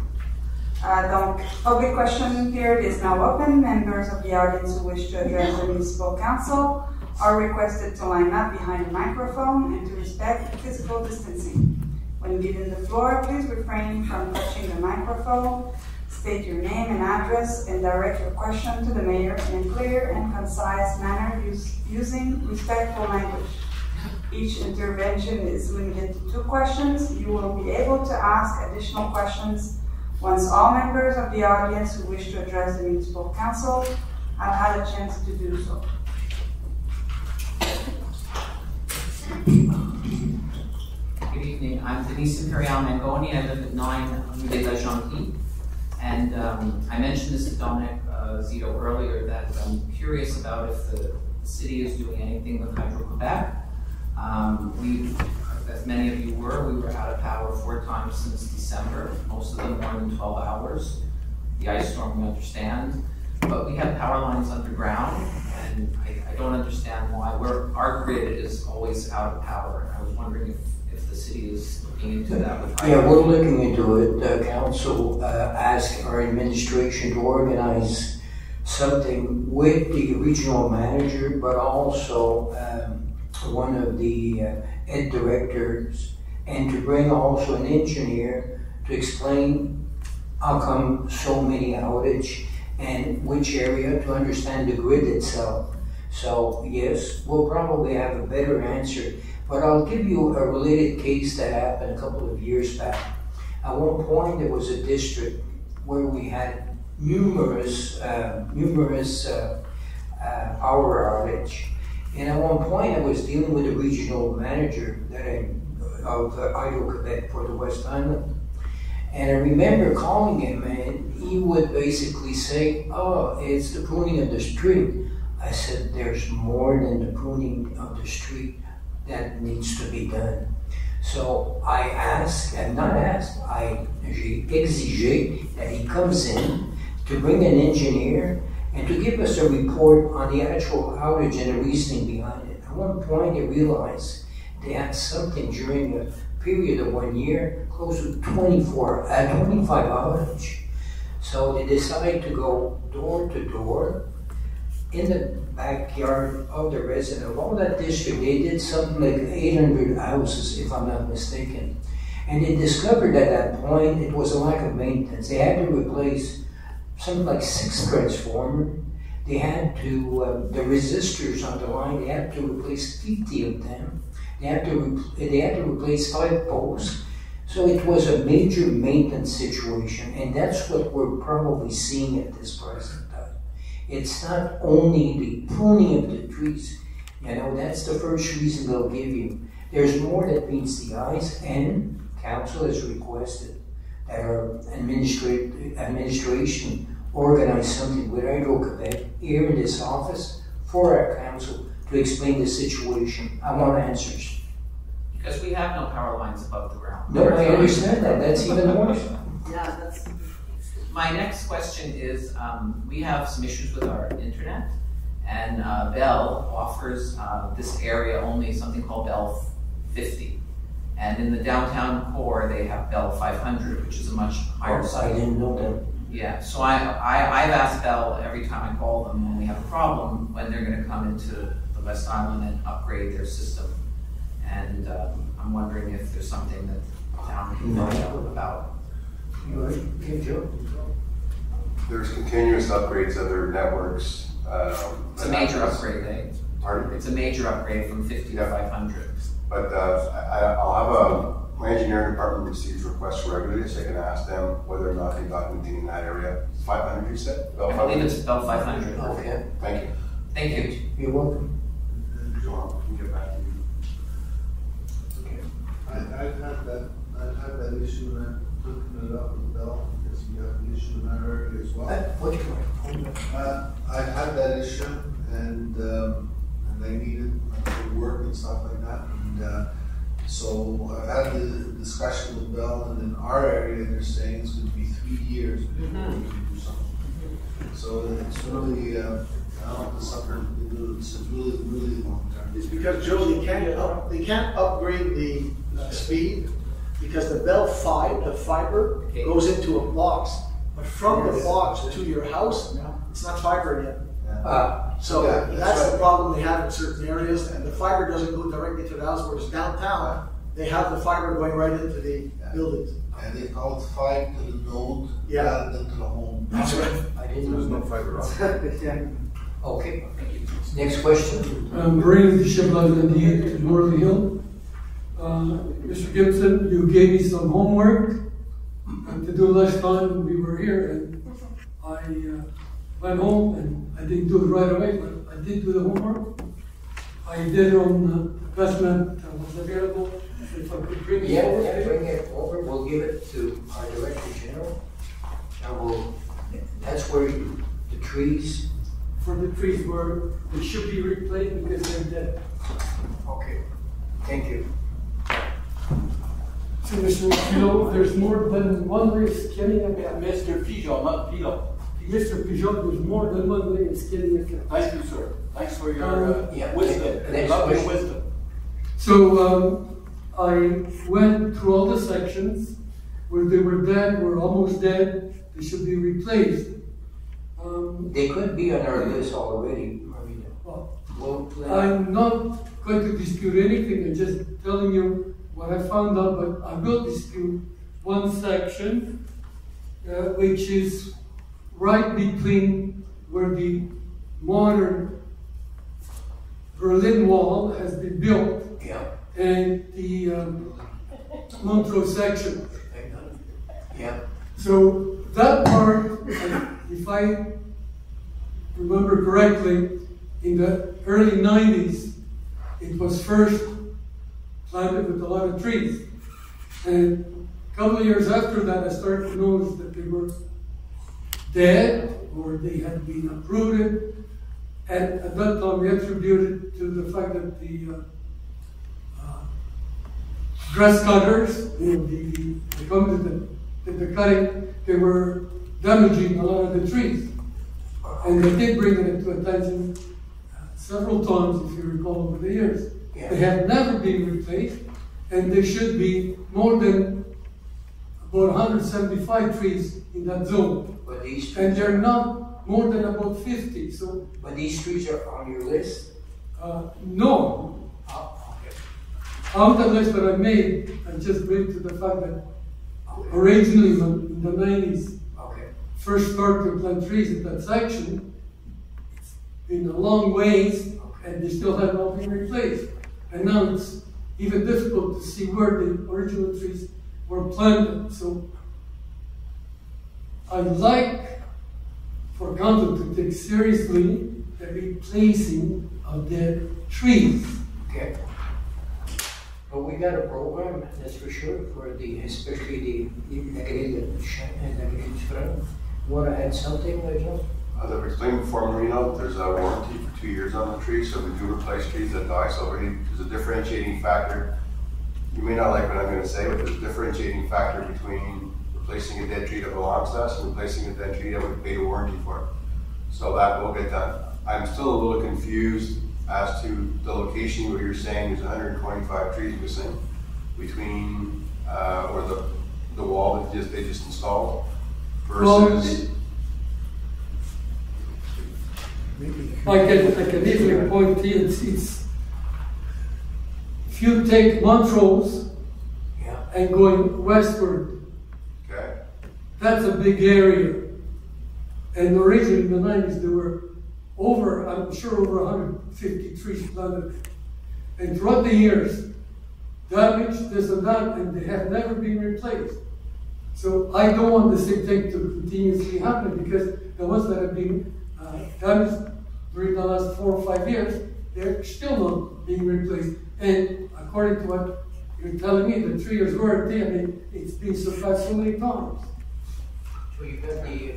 Uh, public question period is now open. Members of the audience who wish to address the municipal council are requested to line up behind the microphone and to respect physical distancing. When given the floor, please refrain from touching the microphone. State your name and address and direct your question to the mayor in a clear and concise manner use, using respectful language. Each intervention is limited to two questions. You will be able to ask additional questions once all members of the audience who wish to address the municipal council have had a chance to do so.
Good evening. I'm Denise Imperial Mangoni. I live at 9 Rue des Argentiers. And um, I mentioned this to Dominic uh, Zito earlier that I'm curious about if the city is doing anything with Hydro Quebec. Um, we, as many of you were, we were out of power four times since December, most of them more than 12 hours. The ice storm, we understand. But we have power lines underground, and I, I don't understand why we're, our grid is always out of power. I was wondering if, if the city is looking into that with
Yeah, we're looking into it. The council uh, asked our administration to organize something with the regional manager, but also um, one of the uh, ed directors, and to bring also an engineer to explain how come so many outage and which area to understand the grid itself. So yes, we'll probably have a better answer. But I'll give you a related case that happened a couple of years back. At one point, there was a district where we had numerous, uh, numerous uh, uh, power outage. And at one point, I was dealing with a regional manager that I, of uh, Hydro Quebec for the West Island. And I remember calling him, and he would basically say, "Oh, it's the pruning of the street." I said, "There's more than the pruning of the street that needs to be done." So I asked, and not asked, I exigé that he comes in to bring an engineer and to give us a report on the actual outage and the reasoning behind it. At one point, I realized they had something during a period of one year, close to 24, uh, 25 outage. So they decided to go door to door in the backyard of the resident of all that district. They did something like 800 houses, if I'm not mistaken. And they discovered at that point it was a lack of maintenance. They had to replace something like six transformers. They had to, uh, the resistors on the line, they had to replace 50 of them. They had to, they had to replace five poles. So it was a major maintenance situation, and that's what we're probably seeing at this present time. It's not only the pruning of the trees, you know, that's the first reason they'll give you. There's more that meets the eyes, and council has requested our administrat- administration organize something with Hydro Quebec here in this office for our council to explain the situation. I want answers.
Because we have no power lines above the ground.
No, I understand that. That's even worse.
Yeah, that's. My next question is, um, we have some issues with our internet, and uh, Bell offers uh, this area only something called Bell 50. And in the downtown core, they have Bell 500, which is a much higher
I
site.
didn't know that.
Yeah, so I, I, I've asked Bell every time I call them when we have a problem, when they're gonna come into the West Island and upgrade their system. And, um, I'm wondering if there's something that the town can find out about.
You right? Joe?
There's continuous upgrades of their networks. um,
It's a major upgrade, eh?
Pardon?
It's a major upgrade from fifty to five hundred.
But uh, I, will have a, my engineering department receives requests regularly, so I can ask them whether or not they've got anything in that area. 500, you said? About
I believe it's about 500. Oh,
yeah.
Thank you.
Thank you.
You're welcome.
Go on, we can get back to you. Okay.
I, I've had that, I've had that issue and I'm looking it up with Bell, because you have an issue in that area as well.
What
uh, I've had that issue, and, um, and they needed like, work and stuff like that. And uh, so I've had the discussion with Bell, and in our area, they're saying it's going to be three years before we can do something. So it's really, uh, I don't know, something, it's a really, really long term.
It's because, Joe, they can't up, they can't upgrade the uh, speed because the Bell Five, the fiber,
Okay.
goes into a box. But from the box to your house, it's not fiber yet.
Uh,
So
Yeah, that's
that's the problem they have in certain areas, and the fiber doesn't go directly to the house, whereas downtown, they have the fiber going right into the buildings.
And they call it fiber to the node
Yeah.
rather than to the home.
That's right.
I didn't
There's
know.
no fiber optic.
Okay, next question.
Um, Brandon Bishop, ninety-eight, Morley Hill. Uh, Mr. Gibson, you gave me some homework to do last time when we were here, and I uh, went home and I didn't do it right away, but I did do the homework. I did on the best map that was available, if I could bring it
Yeah,
forward.
yeah, bring it over, we'll give it to our Director General. And we'll, that's where you- the trees,
For the trees were, they should be replaced because they're dead.
okay, thank you.
So, Mr. Pujol, there's more than one risk of skinning a.
Mr. Pijot, not Pilo.
Mr. Pujol, there's more than one way of skinning a cat.
Thank you, sir. Thanks for your uh,
Yeah,
wisdom.
next
Love your wisdom.
So um, I went through all the sections where they were dead, were almost dead, they should be replaced. Um,
They could be on our list already, Marina.
well,
We'll.
I'm not going to dispute anything, I'm just telling you what I found out, but I will dispute one section, uh, which is right between where the modern Berlin Wall has been built
Yeah,
and the um, Montrose section.
yeah,
So that part, if I remember correctly, in the early 90s, it was first planted with a lot of trees. And a couple of years after that, I started to notice that they were dead or they had been uprooted. And at that time, we attributed to the fact that the uh, uh, grass cutters, the, the, the companies that did the cutting, they were damaging a lot of the trees. And they did bring it into attention uh, several times, if you recall, over the years.
Yeah.
They have never been replaced, and there should be more than about 175 trees in that zone.
These,
And they're not more than about 50, so,
but these trees are on your list?
uh, no.
Oh, okay.
Out of the list that I made, I just bring to the fact that originally in the 90s,
Okay,
first started to plant trees in that section, been a long ways, and they still have not been replaced. And now it's even difficult to see where the original trees were planted, so I like for council to take seriously the replacing of dead trees.
okay. But we got a program, that's for sure, for the, especially the, the and the Grille Front. Want to add something, uh, John?
As I've explained before, Marino, there's a warranty for two years on the tree, so we do replace trees that die, so really, there's a differentiating factor. You may not like what I'm gonna say, but there's a differentiating factor between replacing a dead tree that belongs to us and replacing a dead tree that we paid a warranty for. So that will get done. I'm still a little confused as to the location where you're saying there's hundred and twenty-five trees missing between, uh, or the, the wall that just, they just installed
Well,
versus.
I can, I can easily point to it, it's, it's, if you take Montrose
Yeah,
and going westward,
Okay,
That's a big area. And originally in the nineties, there were over, I'm sure over hundred and fifty trees planted. And throughout the years, damage, this and that, and they have never been replaced. So I don't want the same thing to continuously happen because the ones that have been uh, damaged during the last four or five years, they're still not being replaced. And according to what you're telling me, the three years warranty, I mean, it's been surpassed so many times.
So you got the,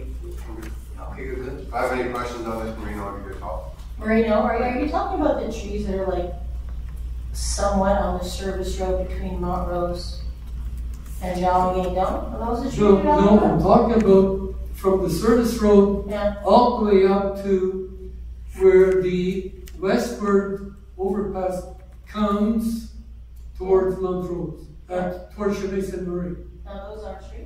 uh, okay, you're good.
if I have any questions on this, Marino, I'll give you a call.
Marino, are you, are you talking about the trees that are like somewhat on the service road between Montrose and John Guédon? Are those the
No,
streets you're talking
no,
about?
I'm talking about from the service road
Yeah.
all the way up to where the westward overpass comes towards Montrose, uh, towards Chevet Sainte Marie.
Now, those are streets?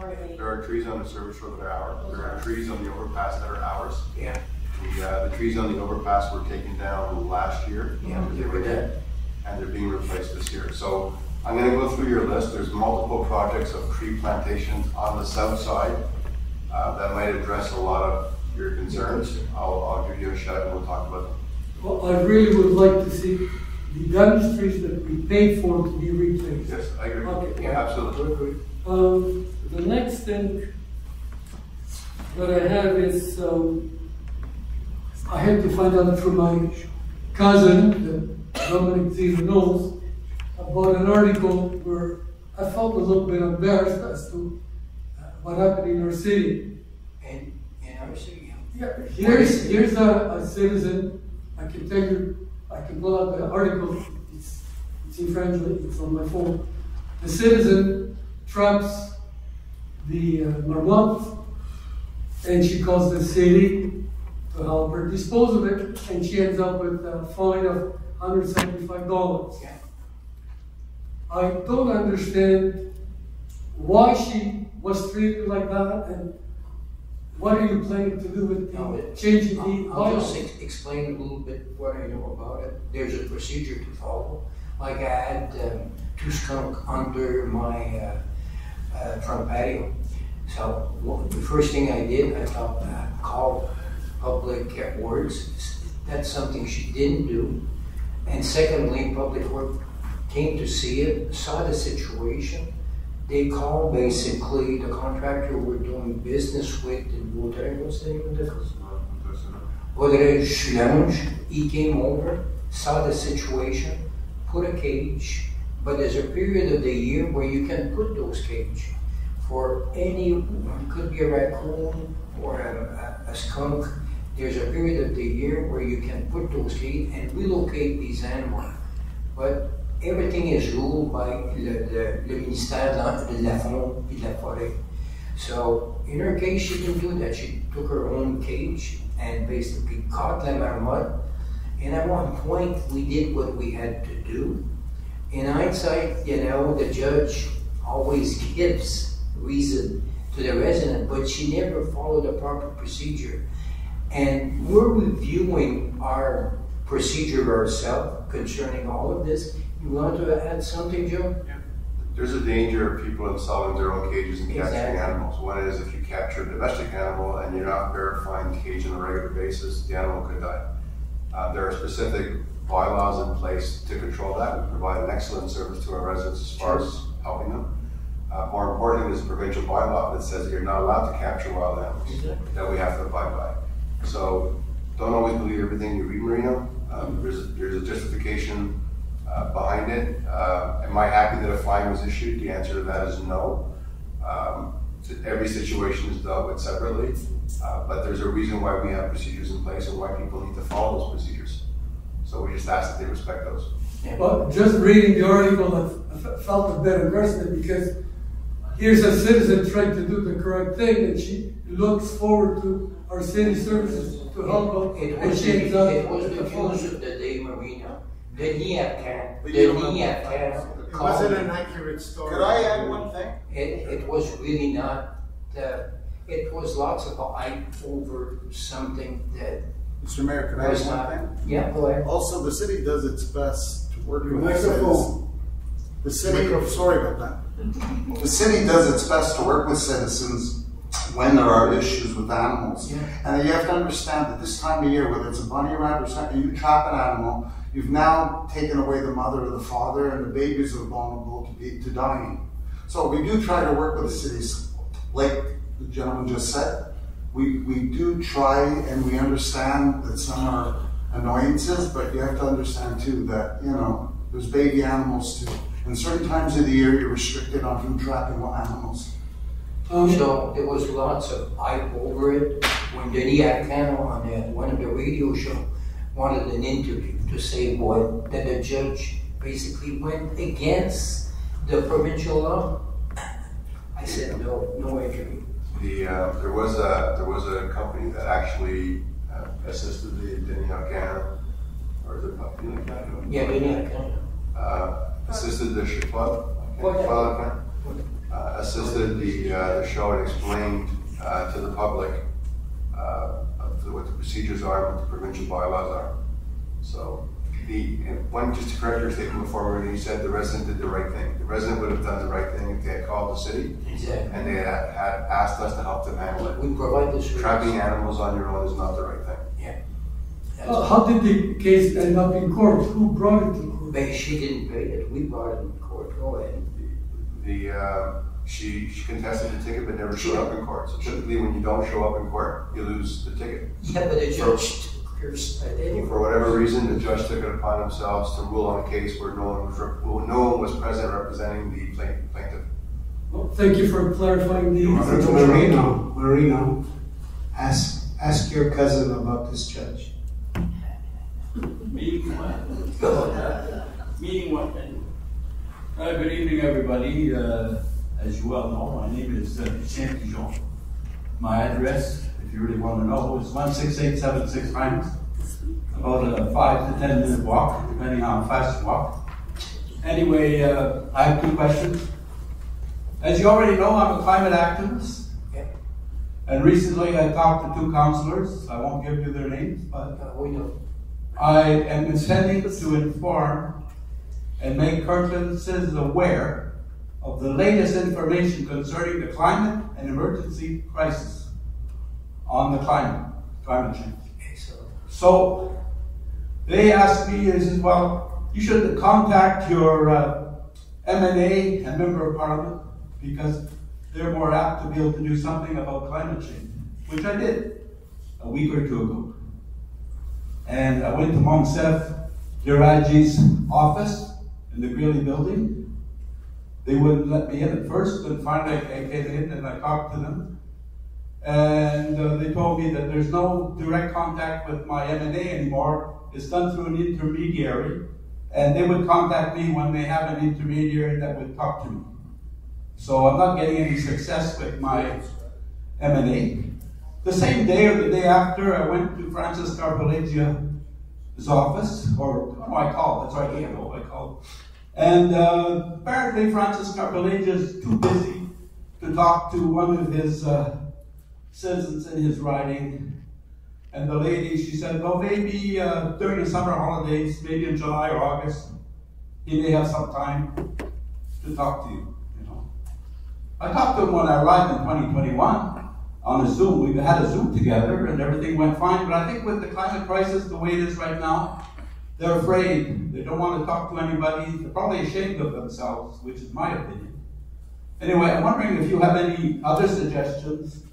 Or?
There are trees on the service road that are ours, there are trees on the overpass that are ours.
Yeah.
The, uh, the trees on the overpass were taken down last year.
Yeah, they were dead.
And they're being replaced this year. So I'm gonna go through your list, there's multiple projects of tree plantations on the south side uh, that might address a lot of your concerns. I'll, I'll give you a shout and we'll talk about them.
Well, I really would like to see the damaged trees that we paid for to be replaced.
Yes, I agree.
Okay.
Yeah, absolutely.
Um, the next thing that I have is, um, I had to find out from my cousin, that Dominic Zito knows, about an article where I felt a little bit embarrassed as to uh, what happened in our city.
And, in our city,
Yeah, here's, here's a, a citizen, I can tell you, I can pull out the article, it's, it's in French, it's on my phone. The citizen traps the uh, marmot, and she calls the city to help her dispose of it, and she ends up with a fine of hundred seventy-five dollars.
Yeah.
I don't understand why she was treated like that, and what are you planning to do with
No,
the
it-
changing the
I'll I'll just ex- explain a little bit what I know about it. There's a procedure to follow. Like I had um, two skunk under my uh, uh, front patio. So wha- the first thing I did, I uh, call public works. That's something she didn't do. And secondly, public work came to see it, saw the situation. They called basically the contractor we're doing business with in Water, what's the name of the Lounge, he came over, saw the situation, put a cage, but there's a period of the year where you can put those cages for any, it could be a raccoon or a, a, a skunk. There's a period of the year where you can put those cages and relocate these animals. But everything is ruled by le, le, le ministère de la, et de la Forêt. So in her case, she didn't do that. She took her own cage and basically caught them, the marmot. And at one point, we did what we had to do. In hindsight, you know, the judge always gives reason to the resident, but she never followed the proper procedure. And we're reviewing our procedure ourselves concerning all of this. You want to add something, Joe?
There's a danger of people installing their own cages and capturing
Exactly.
animals. One is if you capture a domestic animal and you're not verifying the cage on a regular basis, the animal could die. Uh, there are specific bylaws in place to control that. We provide an excellent service to our residents as far as helping them. Uh, more importantly, is a provincial bylaw that says that you're not allowed to capture wild animals that we have to abide by. So don't always believe everything you read, Marino. Um, there's, there's a justification uh, behind it. Uh, am I happy that a fine was issued? The answer to that is no. Um, every situation is dealt with separately, uh, but there's a reason why we have procedures in place and why people need to follow those procedures. So we just ask that they respect those.
Well, just reading the article, I felt a bit embarrassment because here's a citizen trying to do the correct thing and she looks forward to our city services to help her.
It
and
was,
she
the,
ends up
it was the
a phone.
news of the day, Marina. Denis Arcand,
But you don't
Denis
It wasn't an accurate story.
Could I add one thing?
It, it was really not, uh, it was lots of hype over something that
Mr. Mayor, could I
was
add one thing?
Yeah, go ahead.
Also, the city does its best to work with
microphone.
citizens. The city, sorry about that.
The city does its best to work with citizens when there are issues with animals. And you have to understand that this time of year, whether it's a bunny rabbit or something, you trap an animal, you've now taken away the mother or the father, and the babies are vulnerable to, be, to dying. So we do try to work with the cities, like the gentleman just said. We, we do try and we understand that some are annoyances, but you have to understand too that, you know, there's baby animals too. And certain times of the year, you're restricted on who trapping what animals.
So there was lots of hype over it. When Denis Arcand on uh, one of the radio show wanted an interview to say what, that the judge basically went against the provincial law? I said, no, no injury.
The, uh, there was a, there was a company that actually uh, assisted the Deniacana, or is it Deniacana?
Yeah, Deniacana.
Uh, assisted the sh- club,
Go
uh, assisted the, uh, the show and explained, uh, to the public, uh, what the procedures are, what the provincial bylaws are. So, the, one, just to correct your statement before, when you said the resident did the right thing. The resident would have done the right thing if they had called the city.
Exactly.
And they had, had asked us to help them handle it.
We provide the service.
Trapping animals on your own is not the right thing.
Uh, how did the case end up in court? Who brought it to court?
But she didn't pay it, we brought it in court, go ahead.
The, uh, she, she contested the ticket but never showed up in court. So typically, when you don't show up in court, you lose the ticket.
Yeah, but the
So-
judge took her.
For whatever reason, the judge took it upon themselves to rule on a case where no one was, rep- well, no one was present representing the plaintiff.
Well, thank you for clarifying the.
Marino, Marino, ask, ask your cousin about this judge.
Meeting one. Meeting one. Uh, good evening, everybody. Uh, as you well know, my name is uh, Lucien Pigeon. My address, if you really want to know, is 16876 Franks. About a five to 10 minute walk, depending on how fast you walk. Anyway, uh, I have two questions. As you already know, I'm a climate activist. And recently I talked to two counselors. I won't give you their names, but
Uh, we know.
I am intending to inform and make Kirkland citizens aware of the latest information concerning the climate and emergency crisis on the climate, climate change. So they asked me, they said, well, you should contact your uh, MNA and member of parliament because they're more apt to be able to do something about climate change, which I did a week or two ago. And I went to Monsef Derraji's office in the Greeley building. They wouldn't let me in at first, but finally I get in and I talked to them. And uh, they told me that there's no direct contact with my MNA anymore. It's done through an intermediary. And they would contact me when they have an intermediary that would talk to me. So I'm not getting any success with my MNA. The same day or the day after, I went to Francis Scarpaleggia's office, or no, I called. That's right, know, I called. And uh, apparently, Francis Carpalagia is too busy to talk to one of his uh, citizens in his writing. And the lady, she said, well, maybe uh, during the summer holidays, maybe in July or August, he may have some time to talk to you. You know, I talked to him when I arrived in 2021 on a Zoom. We had a Zoom together and everything went fine. But I think with the climate crisis the way it is right now, they're afraid. They don't want to talk to anybody. They're probably ashamed of themselves, which is my opinion. Anyway, I'm wondering if you have any other suggestions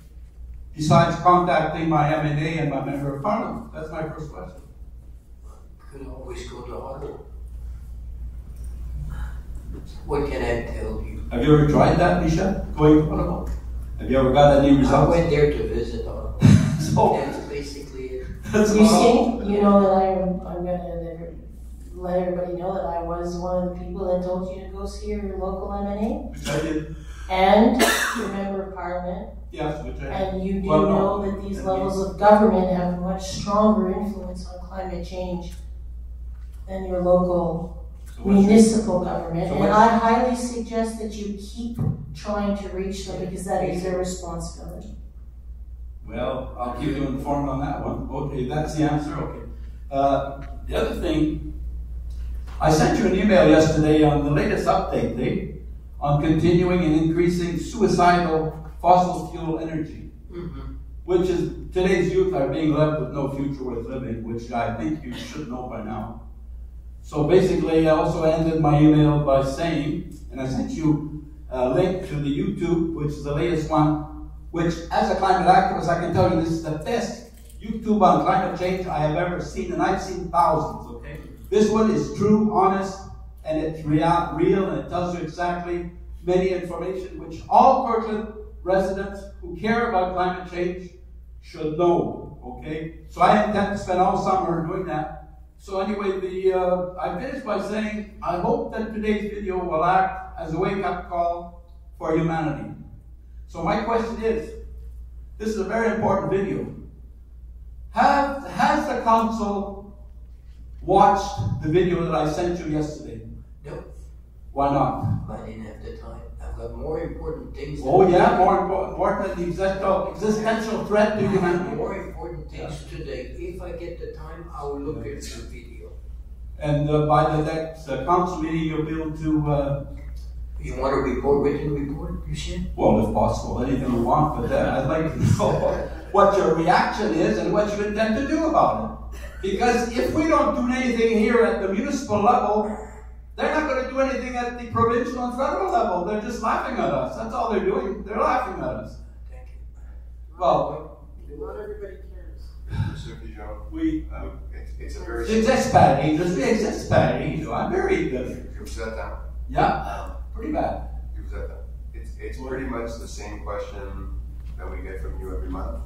besides contacting my MNA and my member of parliament. That's my first question.
Could always go to Ottawa. What can I tell you?
Have you ever tried that, Misha? Going to Ottawa? Have you ever got any results?
I
results?
went there to visit Ottawa.
So-
That's basically it.
That's
You
all.
see, you know that I'm, I'm gonna let everybody know that I was one of the people that told you to go see your local MNA.
Which I did.
And your member of parliament.
Yes, which I.
And you do
Well, no.
know that these levels of government have a much stronger influence on climate change than your local
So what's your-
municipal government.
So
And
what's-
I highly suggest that you keep trying to reach them because that is their responsibility.
Well, I'll keep you informed on that one. Okay, that's the answer, okay. Uh, the other thing, I sent you an email yesterday on the latest update date on continuing and increasing suicidal fossil fuel energy, mm-hmm. which is today's youth are being left with no future worth living, which I think you should know by now. So basically, I also ended my email by saying, and I sent you a link to the YouTube, which is the latest one, which as a climate activist, I can tell you this is the best YouTube on climate change I have ever seen, and I've seen thousands, okay? This one is true, honest, and it's real, real and it tells you exactly many information which all Kirkland residents who care about climate change should know, okay? So I intend to spend all summer doing that So anyway, the uh, I finished by saying I hope that today's video will act as a wake-up call for humanity. So my question is, this is a very important video. Have, has the council watched the video that I sent you yesterday? Why not?
I didn't have the time. I've got more important things.
Oh yeah, more important, important than the existential, existential threat to humanity.
More important things today. If I get the time, I will look at the video.
And uh, by the next uh, council meeting, you'll be able to. Uh,
you want a report, written report, you said?
Well, if possible, anything you want, but uh, I'd like to know what your reaction is and what you intend to do about it. Because if we don't do anything here at the municipal level, they're not going to do anything at the provincial and federal level. They're just laughing at us. That's all they're doing. They're laughing at us.
Thank you.
Well,
not everybody cares.
We, um, it's, it's a very.
it's exists bad. Does it exist? I'm very good.
You've said.
Yeah, pretty bad.
You've said that. It's, it's pretty much the same question that we get from you every month.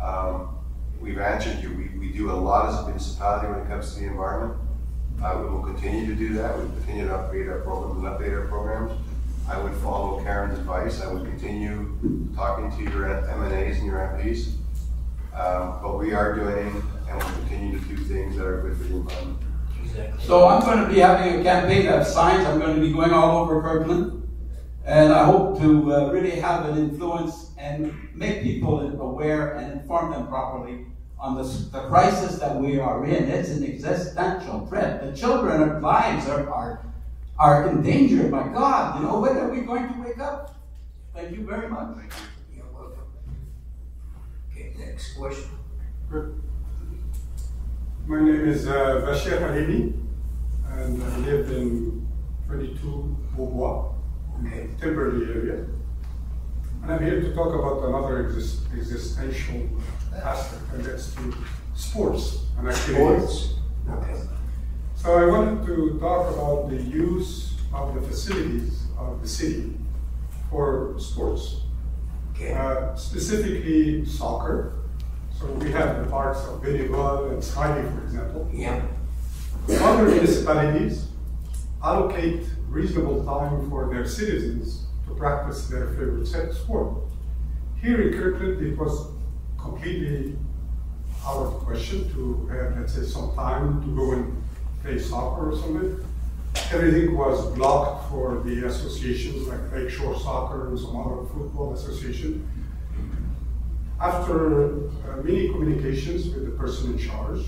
Um, we've answered you. We, we do a lot as a municipality when it comes to the environment. Uh, we will continue to do that. We will continue to upgrade our programs and update our programs. I would follow Karen's advice. I would continue talking to your MNAs and your MPs. Um, but we are doing and we'll continue to do things that are good for the environment.
Exactly.
So I'm going to be having a campaign of signs. I'm going to be going all over Kirkland. And I hope to uh, really have an influence and make people aware and inform them properly on the, the crisis that we are in. It's an existential threat. The children's lives are, are, are in danger. My God, you know, when are we going to wake up? Thank you very much.
You're welcome. Okay, next question.
My name is uh, Bashir Halimi, and I live in 22 Beaubois,
okay.
in the Timberley area. And I'm here to talk about another exist existential aspect, and that's to sports and activities.
Sports? Okay.
So I wanted to talk about the use of the facilities of the city for sports,
okay.
uh, specifically soccer. So we have the parks of Belleville and Smiley, for example.
Yeah.
Other municipalities allocate reasonable time for their citizens to practice their favorite sport. Here in Kirkland, it was completely out of question to have, let's say, some time to go and play soccer or something. Everything was blocked for the associations like Lakeshore Soccer and some other football association. After uh, many communications with the person in charge,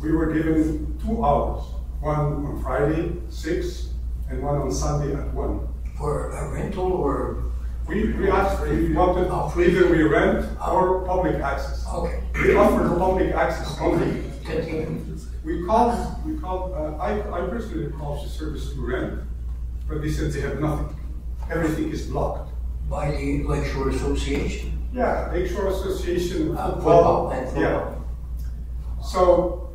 we were given two hours, one on Friday, six, and one on Sunday at one.
For a rental or?
We, we asked, we wanted either we rent or public access.
Okay.
We offer public access only. We called, we called, uh, I, I personally called the service to rent, but they said they have nothing. Everything is blocked.
By the Lakeshore Association?
Yeah, Lakeshore Association.
Uh, football and football.
Yeah. So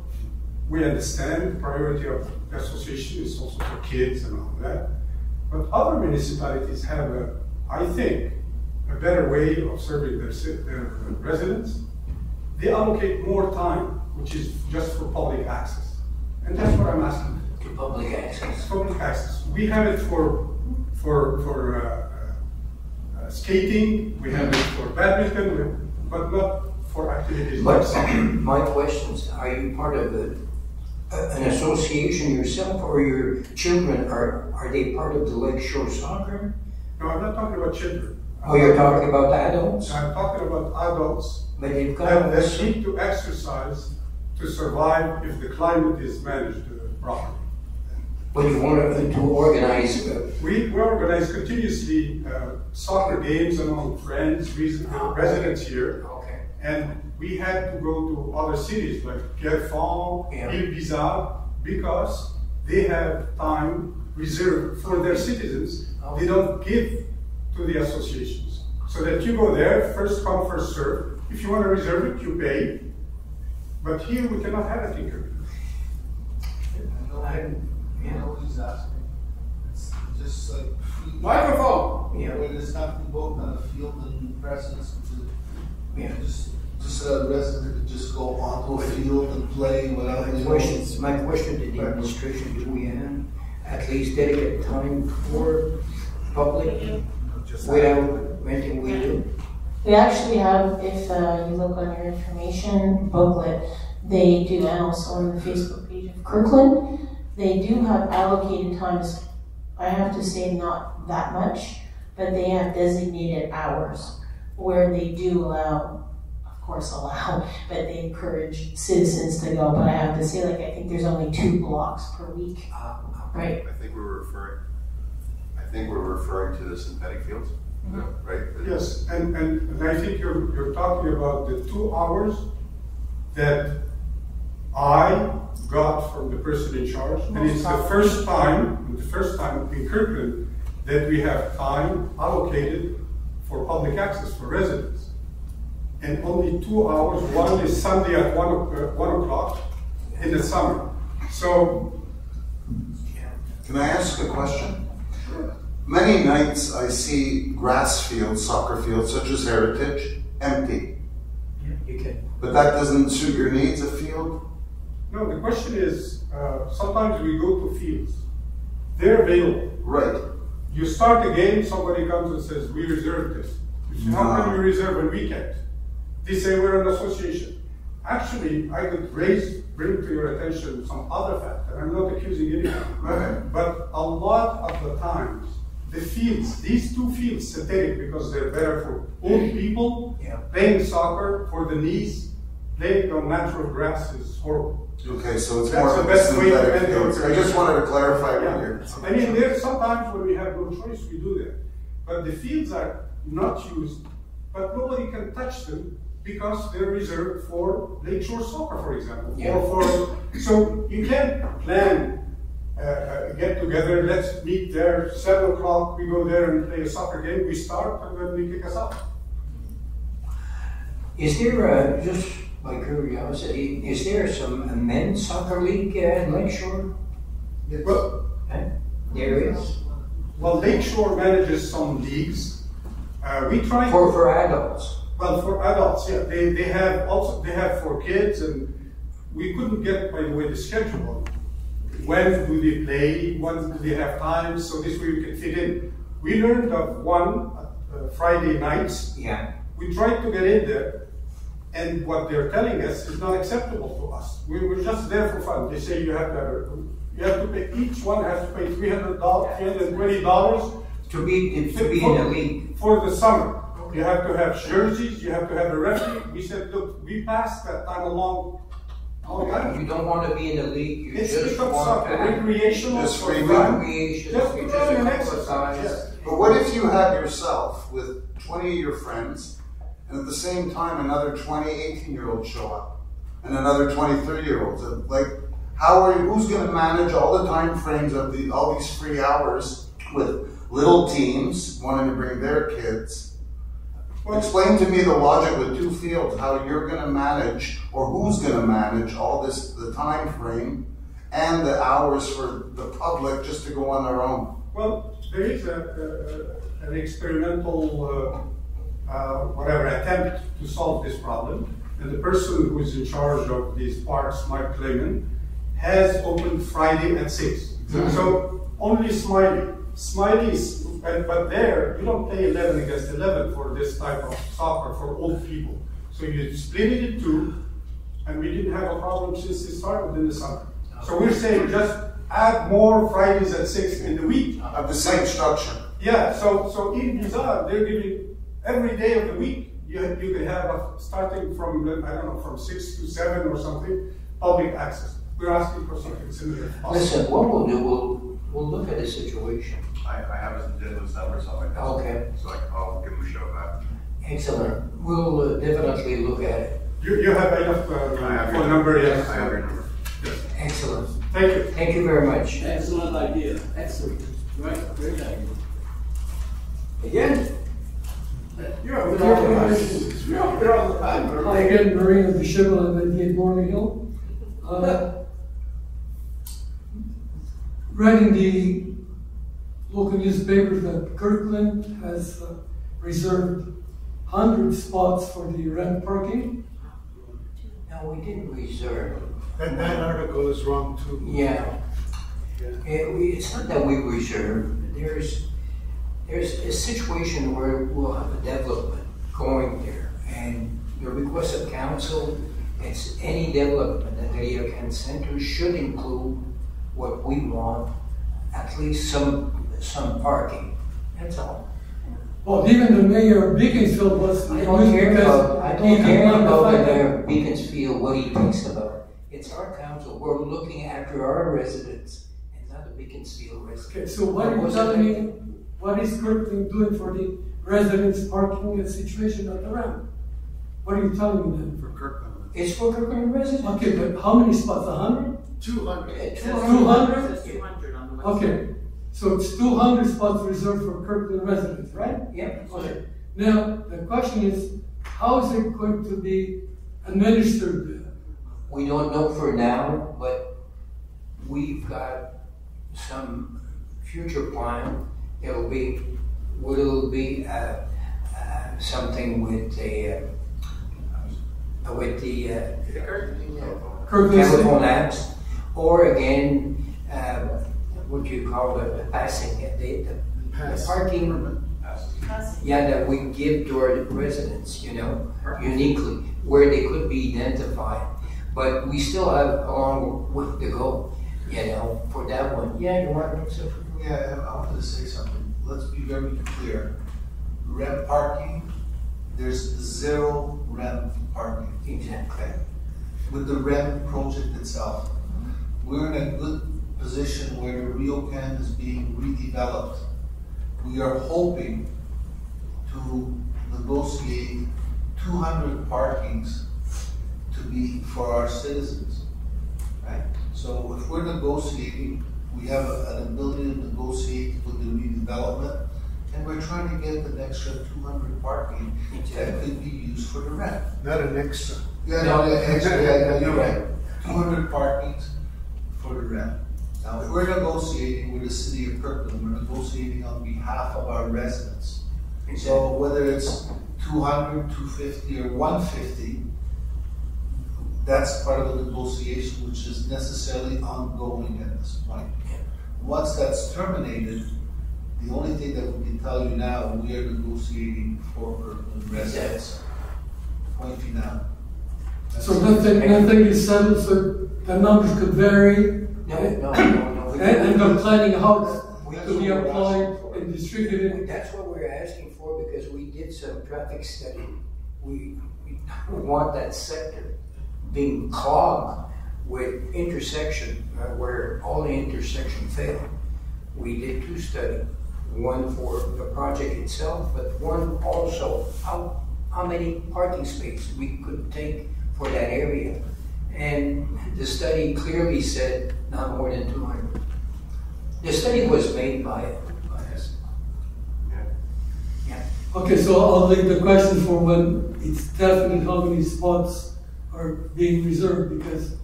we understand the priority of the association is also for kids and all that. But other municipalities have, a, I think, a better way of serving their, their residents. They allocate more time, which is just for public access. And that's what I'm asking.
To public access.
Public access. We have it for, for, for uh, uh, skating, we have it for badminton, but not for activities like
But my questions, are you part of a, a- an association yourself or your children, are, are they part of the Lakeshore Soccer?
No, I'm not talking about children.
Oh, you're talking about adults?
I'm talking about adults
But got.
that, that need to exercise to survive if the climate is managed uh, properly.
But you want to, to organize, uh,
We, we organize continuously uh, soccer games among friends, reason- uh, residents here.
okay.
And we had to go to other cities like Pierrefonds,
Yeah.
Ile Bizard, because they have time reserved for their citizens. They don't give to the associations. So that you go there, first come, first serve. If you want to reserve it, you pay. But here we cannot have a in Kirkland.
I,
You know what he's asking? It's just like.
Microphone!
Yeah.
Where there's nothing both on the field and presence, to,
Yeah.
just, just so that residents could just go onto a field and play without.
My question, my question to the administration, do we have at least dedicate time for public without renting we do?
We actually have, if uh, you look on your information booklet, they do, and also on the Facebook page of Kirkland, they do have allocated times. I have to say, not that much, but they have designated hours where they do allow, of course, allow, but they encourage citizens to go. But I have to say, like, I think there's only two blocks per week, right?
I think we're referring, I think we're referring to the synthetic fields, right?
Yes, and, and, and I think you're, you're talking about the two hours that I got from the person in charge. And it's the first time, the first time in Kirkland, that we have time allocated for public access for residents. And only two hours, one is Sunday at one, o- uh, one o'clock in the summer. So,
Can I ask a question? Many nights I see grass fields, soccer fields, such as Heritage, empty.
Yeah, You can.
But that doesn't suit your needs, a field?
no, the question is, uh, sometimes we go to fields. They're available.
Right.
You start a game, somebody comes and says, we reserve this. You say, how can we reserve a weekend? They say, we're an association. Actually, I could raise, bring to your attention some other fact, and I'm not accusing anyone. But a lot of the times, the fields, these two fields, synthetic because they're better for old people, playing soccer for the knees, playing on natural grass is horrible.
Okay, so it's
That's
more
the
of a
best way to
synthetic
end
fields. I just wanted to clarify what
Yeah.
you're.
I mean, there's sometimes when we have no choice, we do that. But the fields are not used, but nobody can touch them because they're reserved for lakeshore soccer, for example.
Yeah.
Or for, so you can't plan uh, uh, get together, let's meet there, seven o'clock, we go there and play a soccer game, we start and then we kick us out.
Is there, uh, just by curiosity, is there some men's soccer league uh, in Lakeshore?
Well,
Eh? There is?
Well, Lakeshore manages some leagues. Uh, we try
For, for adults?
Well, for adults, yeah, they, they have also they have for kids, and we couldn't get by the way the schedule. When do they play? When do they have time? So this way we can fit in. We learned of one uh, Friday nights.
Yeah.
We tried to get in there, and what they're telling us is not acceptable to us. We were just there for fun. They say you have to have, you have to pay each one has to pay three hundred dollars, three hundred twenty dollars
to be to be in the league
for the summer. You have to have jerseys. You have to have a referee. We said, look, we passed that time along. Long time.
You don't want to be in the league, you
It's
just want
soccer,
to have-
recreational
Just
for
free
fun.
Recreation,
Just
okay,
to
just a
an
couple
exercise.
times.
yes.
But what if you had yourself with 20 of your friends, and at the same time another 20 18 year olds show up, and another 20 30 year olds? Like, how are you, who's going to manage all the time frames of the, all these free hours with little teams wanting to bring their kids? Explain to me the logic with two fields, how you're going to manage, or who's going to manage all this, the time frame and the hours for the public just to go on their own.
Well, there is a, a, an experimental, uh, uh, whatever, attempt to solve this problem. And the person who is in charge of these parks, Mike Clayman, has opened Friday at 6. So only Smiley. Smiley is, but, but there, you don't play 11 against 11 for this type of soccer for old people. So you split it in two, and we didn't have a problem since it started in the summer. So we're saying just add more Fridays at 6 in the week.
Of the same structure.
Yeah, so so in Bizard, they're giving every day of the week. You you can have a, starting from I don't know from six to seven or something public access. We're asking for something similar.
Listen, what we'll do, we'll, we'll look at the situation.
I, I have his gentleman's number, so I can.
Okay.
So I, I'll give him a shout back.
Excellent. We'll uh, definitely look at it.
You, you have enough uh,
I have your
phone number, yes.
I have your number.
Excellent.
Thank you.
Thank you very much.
Excellent idea, excellent, right, great idea.
Again?
You're
With
up
your
there,
permission.
you're up there all the time. Irving.
Hi again, Marina Bishimel and Vinnie Morley Hill. Uh, Read in the local newspapers that Kirkland has uh, reserved hundred spots for the REM parking.
No, we didn't reserve.
And that article is wrong too.
Yeah. It, we, it's not that we reserve, there's, there's a situation where we'll have a development going there. And the request of council, it's any development that the RioCan Center should include what we want, at least some, some parking, that's all.
Well, even the mayor of Beaconsfield was.
I don't care about, I
he
don't
didn't
care
want the
about the
fact that-
mayor of Beaconsfield, what he thinks about. It's our council, we're looking after our residents and not the Beaconsfield residents.
Okay, so what are you telling me, what is Kirkland doing for the residents parking situation at the ramp? What are you telling me then?
For Kirkland.
It's for Kirkland residents.
Okay, but how many spots, a hundred?
two hundred.
Two hundred?
Two hundred on the website.
Okay, so it's two hundred spots reserved for Kirkland residents, right?
Yep.
Okay, now, the question is, how is it going to be administered?
We don't know for now, but we've got some future plan. It'll be, will be, uh, uh, something with the, uh, with the, uh,
Kirkland City?
telephone apps, or again, what do you call it, the passing, the, the, the parking. Yeah, that we give to our residents, you know, uniquely, where they could be identified. But we still have a long way to go, you know, for that one. Yeah, you want to say something?
Yeah, I wanted to say something. Let's be very clear. REM parking, there's zero REM parking.
Exactly.
With the REM project itself, we're in a good position where the Riocan is being redeveloped. We are hoping to negotiate two hundred parkings to be for our citizens, right? So if we're negotiating, we have a- an ability to negotiate with the redevelopment, and we're trying to get an extra two hundred parking that could be used for the REM.
Not an extra.
Yeah, no, yeah, extra, yeah, yeah, you're right. Two hundred parkings for the REM. Now, if we're negotiating with the city of Kirkland, we're negotiating on behalf of our residents. So whether it's 200, 250, or one fifty, that's part of the negotiation, which is necessarily ongoing at this point. Once that's terminated, the only thing that we can tell you now, we are negotiating for Kirkland residents. Point final.
So nothing, nothing is settled, so the numbers could vary?
No, no, no, no.
And, and planning how to be applied and distributed?
That's what we're asking for because we did some traffic study. We, we don't want that sector being clogged with intersection, uh, where all the intersection failed. We did two studies, one for the project itself, but one also how, how many parking spaces we could take for that area. And the study clearly said not more than two hundred. The study was made by, by us. Yeah. yeah.
Okay, so I'll leave the question for when it's definite how many spots are being reserved, because,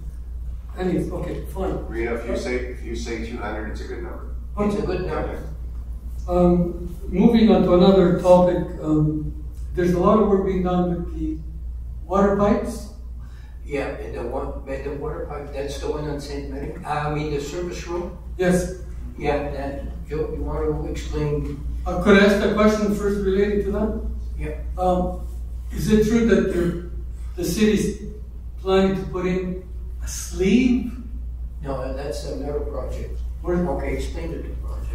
any, okay, fine.
Reno, if you say, if you say two hundred, it's a good number.
It's a good number.
Um, moving on to another topic, um, there's a lot of work being done with the water pipes.
Yeah, and the one, but the water pipe, that's the one on St. Mary, I mean, the service room?
Yes.
Yeah, that, Joe, you want to explain?
Uh, could I ask a question first relating to that?
Yeah.
Um, is it true that the, the city's planning to put in a sleeve?
No, that's another project.
Where-
Okay, explain it the project.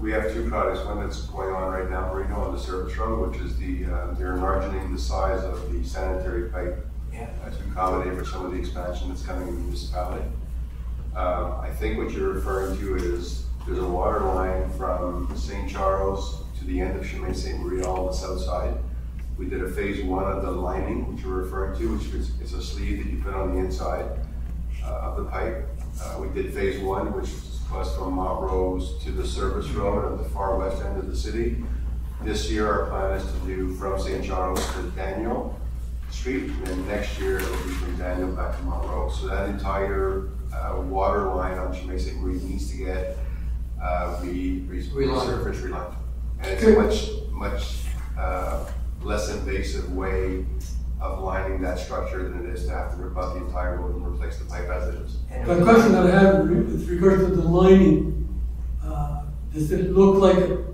We have two projects, one that's going on right now, Marino, on the service road, which is the, uh, they're enlarging the size of the sanitary pipe
Yeah.
to accommodate for some of the expansion that's coming in the municipality. Uh, I think what you're referring to is, there's a water line from St. Charles to the end of Chemin St. Marie on the south side. We did a phase one of the lining, which you're referring to, which is, a sleeve that you put on the inside uh, of the pipe. Uh, we did phase one, which was from Mont Rose to the service road at the far west end of the city. This year, our plan is to do from St. Charles to Daniel Street, and next year it'll be from Daniel back to Mont Rose. So that entire uh, water line on Chemin St. Marie needs to get uh, re, re,
Relined.
resurfaced, relined. And it's a much, much uh, less invasive way of lining that structure than it is to have to rip out the entire road and replace the pipe as it is.
The question that I have with regard to the lining, uh, does it look like a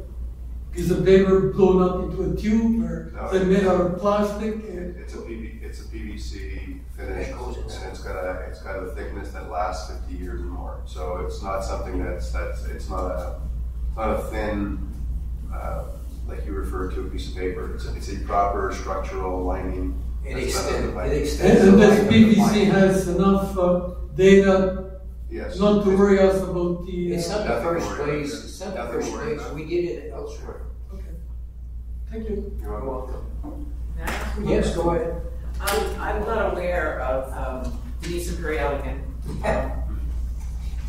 piece of paper blown up into a tube or
No.
is it made out of plastic?
It's a PV, it's a PVC finish, and it's got a, a thickness that lasts fifty years or more. So it's not something that's, that's, it's not a, it's not a thin, uh, like you referred to, a piece of paper. It's a, it's a proper structural lining.
It
that's done on
extends- it extends
And and this PVC has enough uh, data
Yes.
not to worry us about the.
It's
uh,
not the first
to worry about.
place, it's not the first place, we did it elsewhere. Okay.
Thank you.
You're welcome.
Yes, go ahead.
Um, I'm not aware of, Again. Um,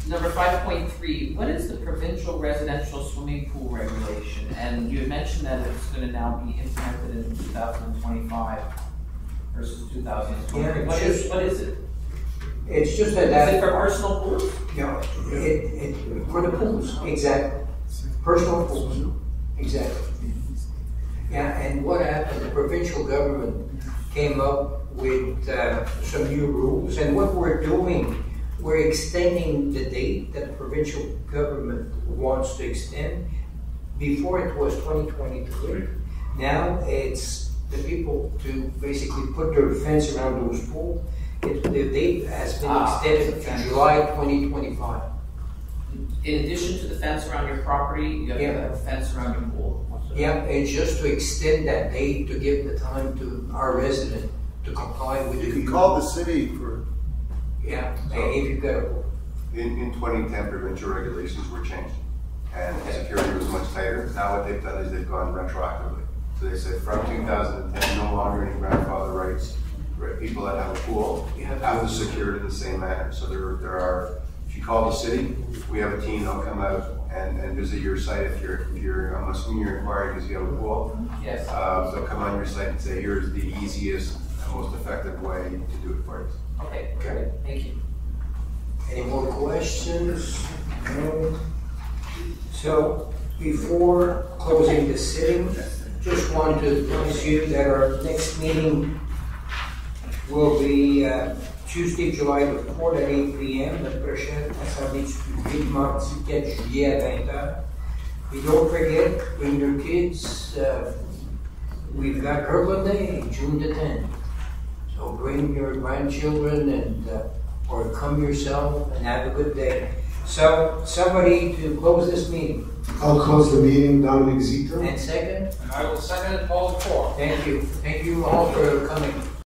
Number five point three, what is the provincial residential swimming pool regulation? And you had mentioned that it's gonna now be implemented in two thousand and twenty-five versus two thousand and
Yeah,
twenty.
it's
What is, what is it?
It's just that.
Is it for personal pools?
No, it, it, for the pools, exactly. Personal pools, exactly. Yeah, and what happened, the provincial government came up with, uh, some new rules, and what we're doing, we're extending the date that the provincial government wants to extend. Before it was twenty twenty-three, now it's the people to basically put their fence around those pools. It, the date has been
Ah,
extended to. July twenty twenty-five.
In addition to the fence around your property, you have to have a fence around your pool.
Yeah, it's just to extend that date to give the time to our resident to comply with.
You can call the city for,
Yeah, if you've got a pool.
In, in twenty ten, provincial regulations were changed, and security was much tighter. Now what they've done is they've gone retroactively. So they said from two thousand and ten, no longer any grandfather rights, right, people that have a pool have to secure it in the same manner. So there, there are, if you call the city, we have a team, that'll come out and, and visit your site if you're, if you're, I'm assuming you're inquiring because you have a pool.
Yes.
Uh, they'll come on your site and say, here's the easiest, and most effective way to do it for you.
Okay, great, thank you.
Any more questions? No? So, before closing the sitting, just want to promise you that our next meeting will be uh, Tuesday, July the 4th at 8 p.m. Notre prochaine assemblée du public, mardi 4 juillet à 20 h. And don't forget, bring your kids. Uh, we've got Kirkland Day, June the 10th. So bring your grandchildren and, uh, or come yourself and have a good day. So, somebody to close this meeting.
I'll close the meeting, Dominic Zito.
And second?
And I will second it, Paul Moore.
Thank you. Thank you all for coming.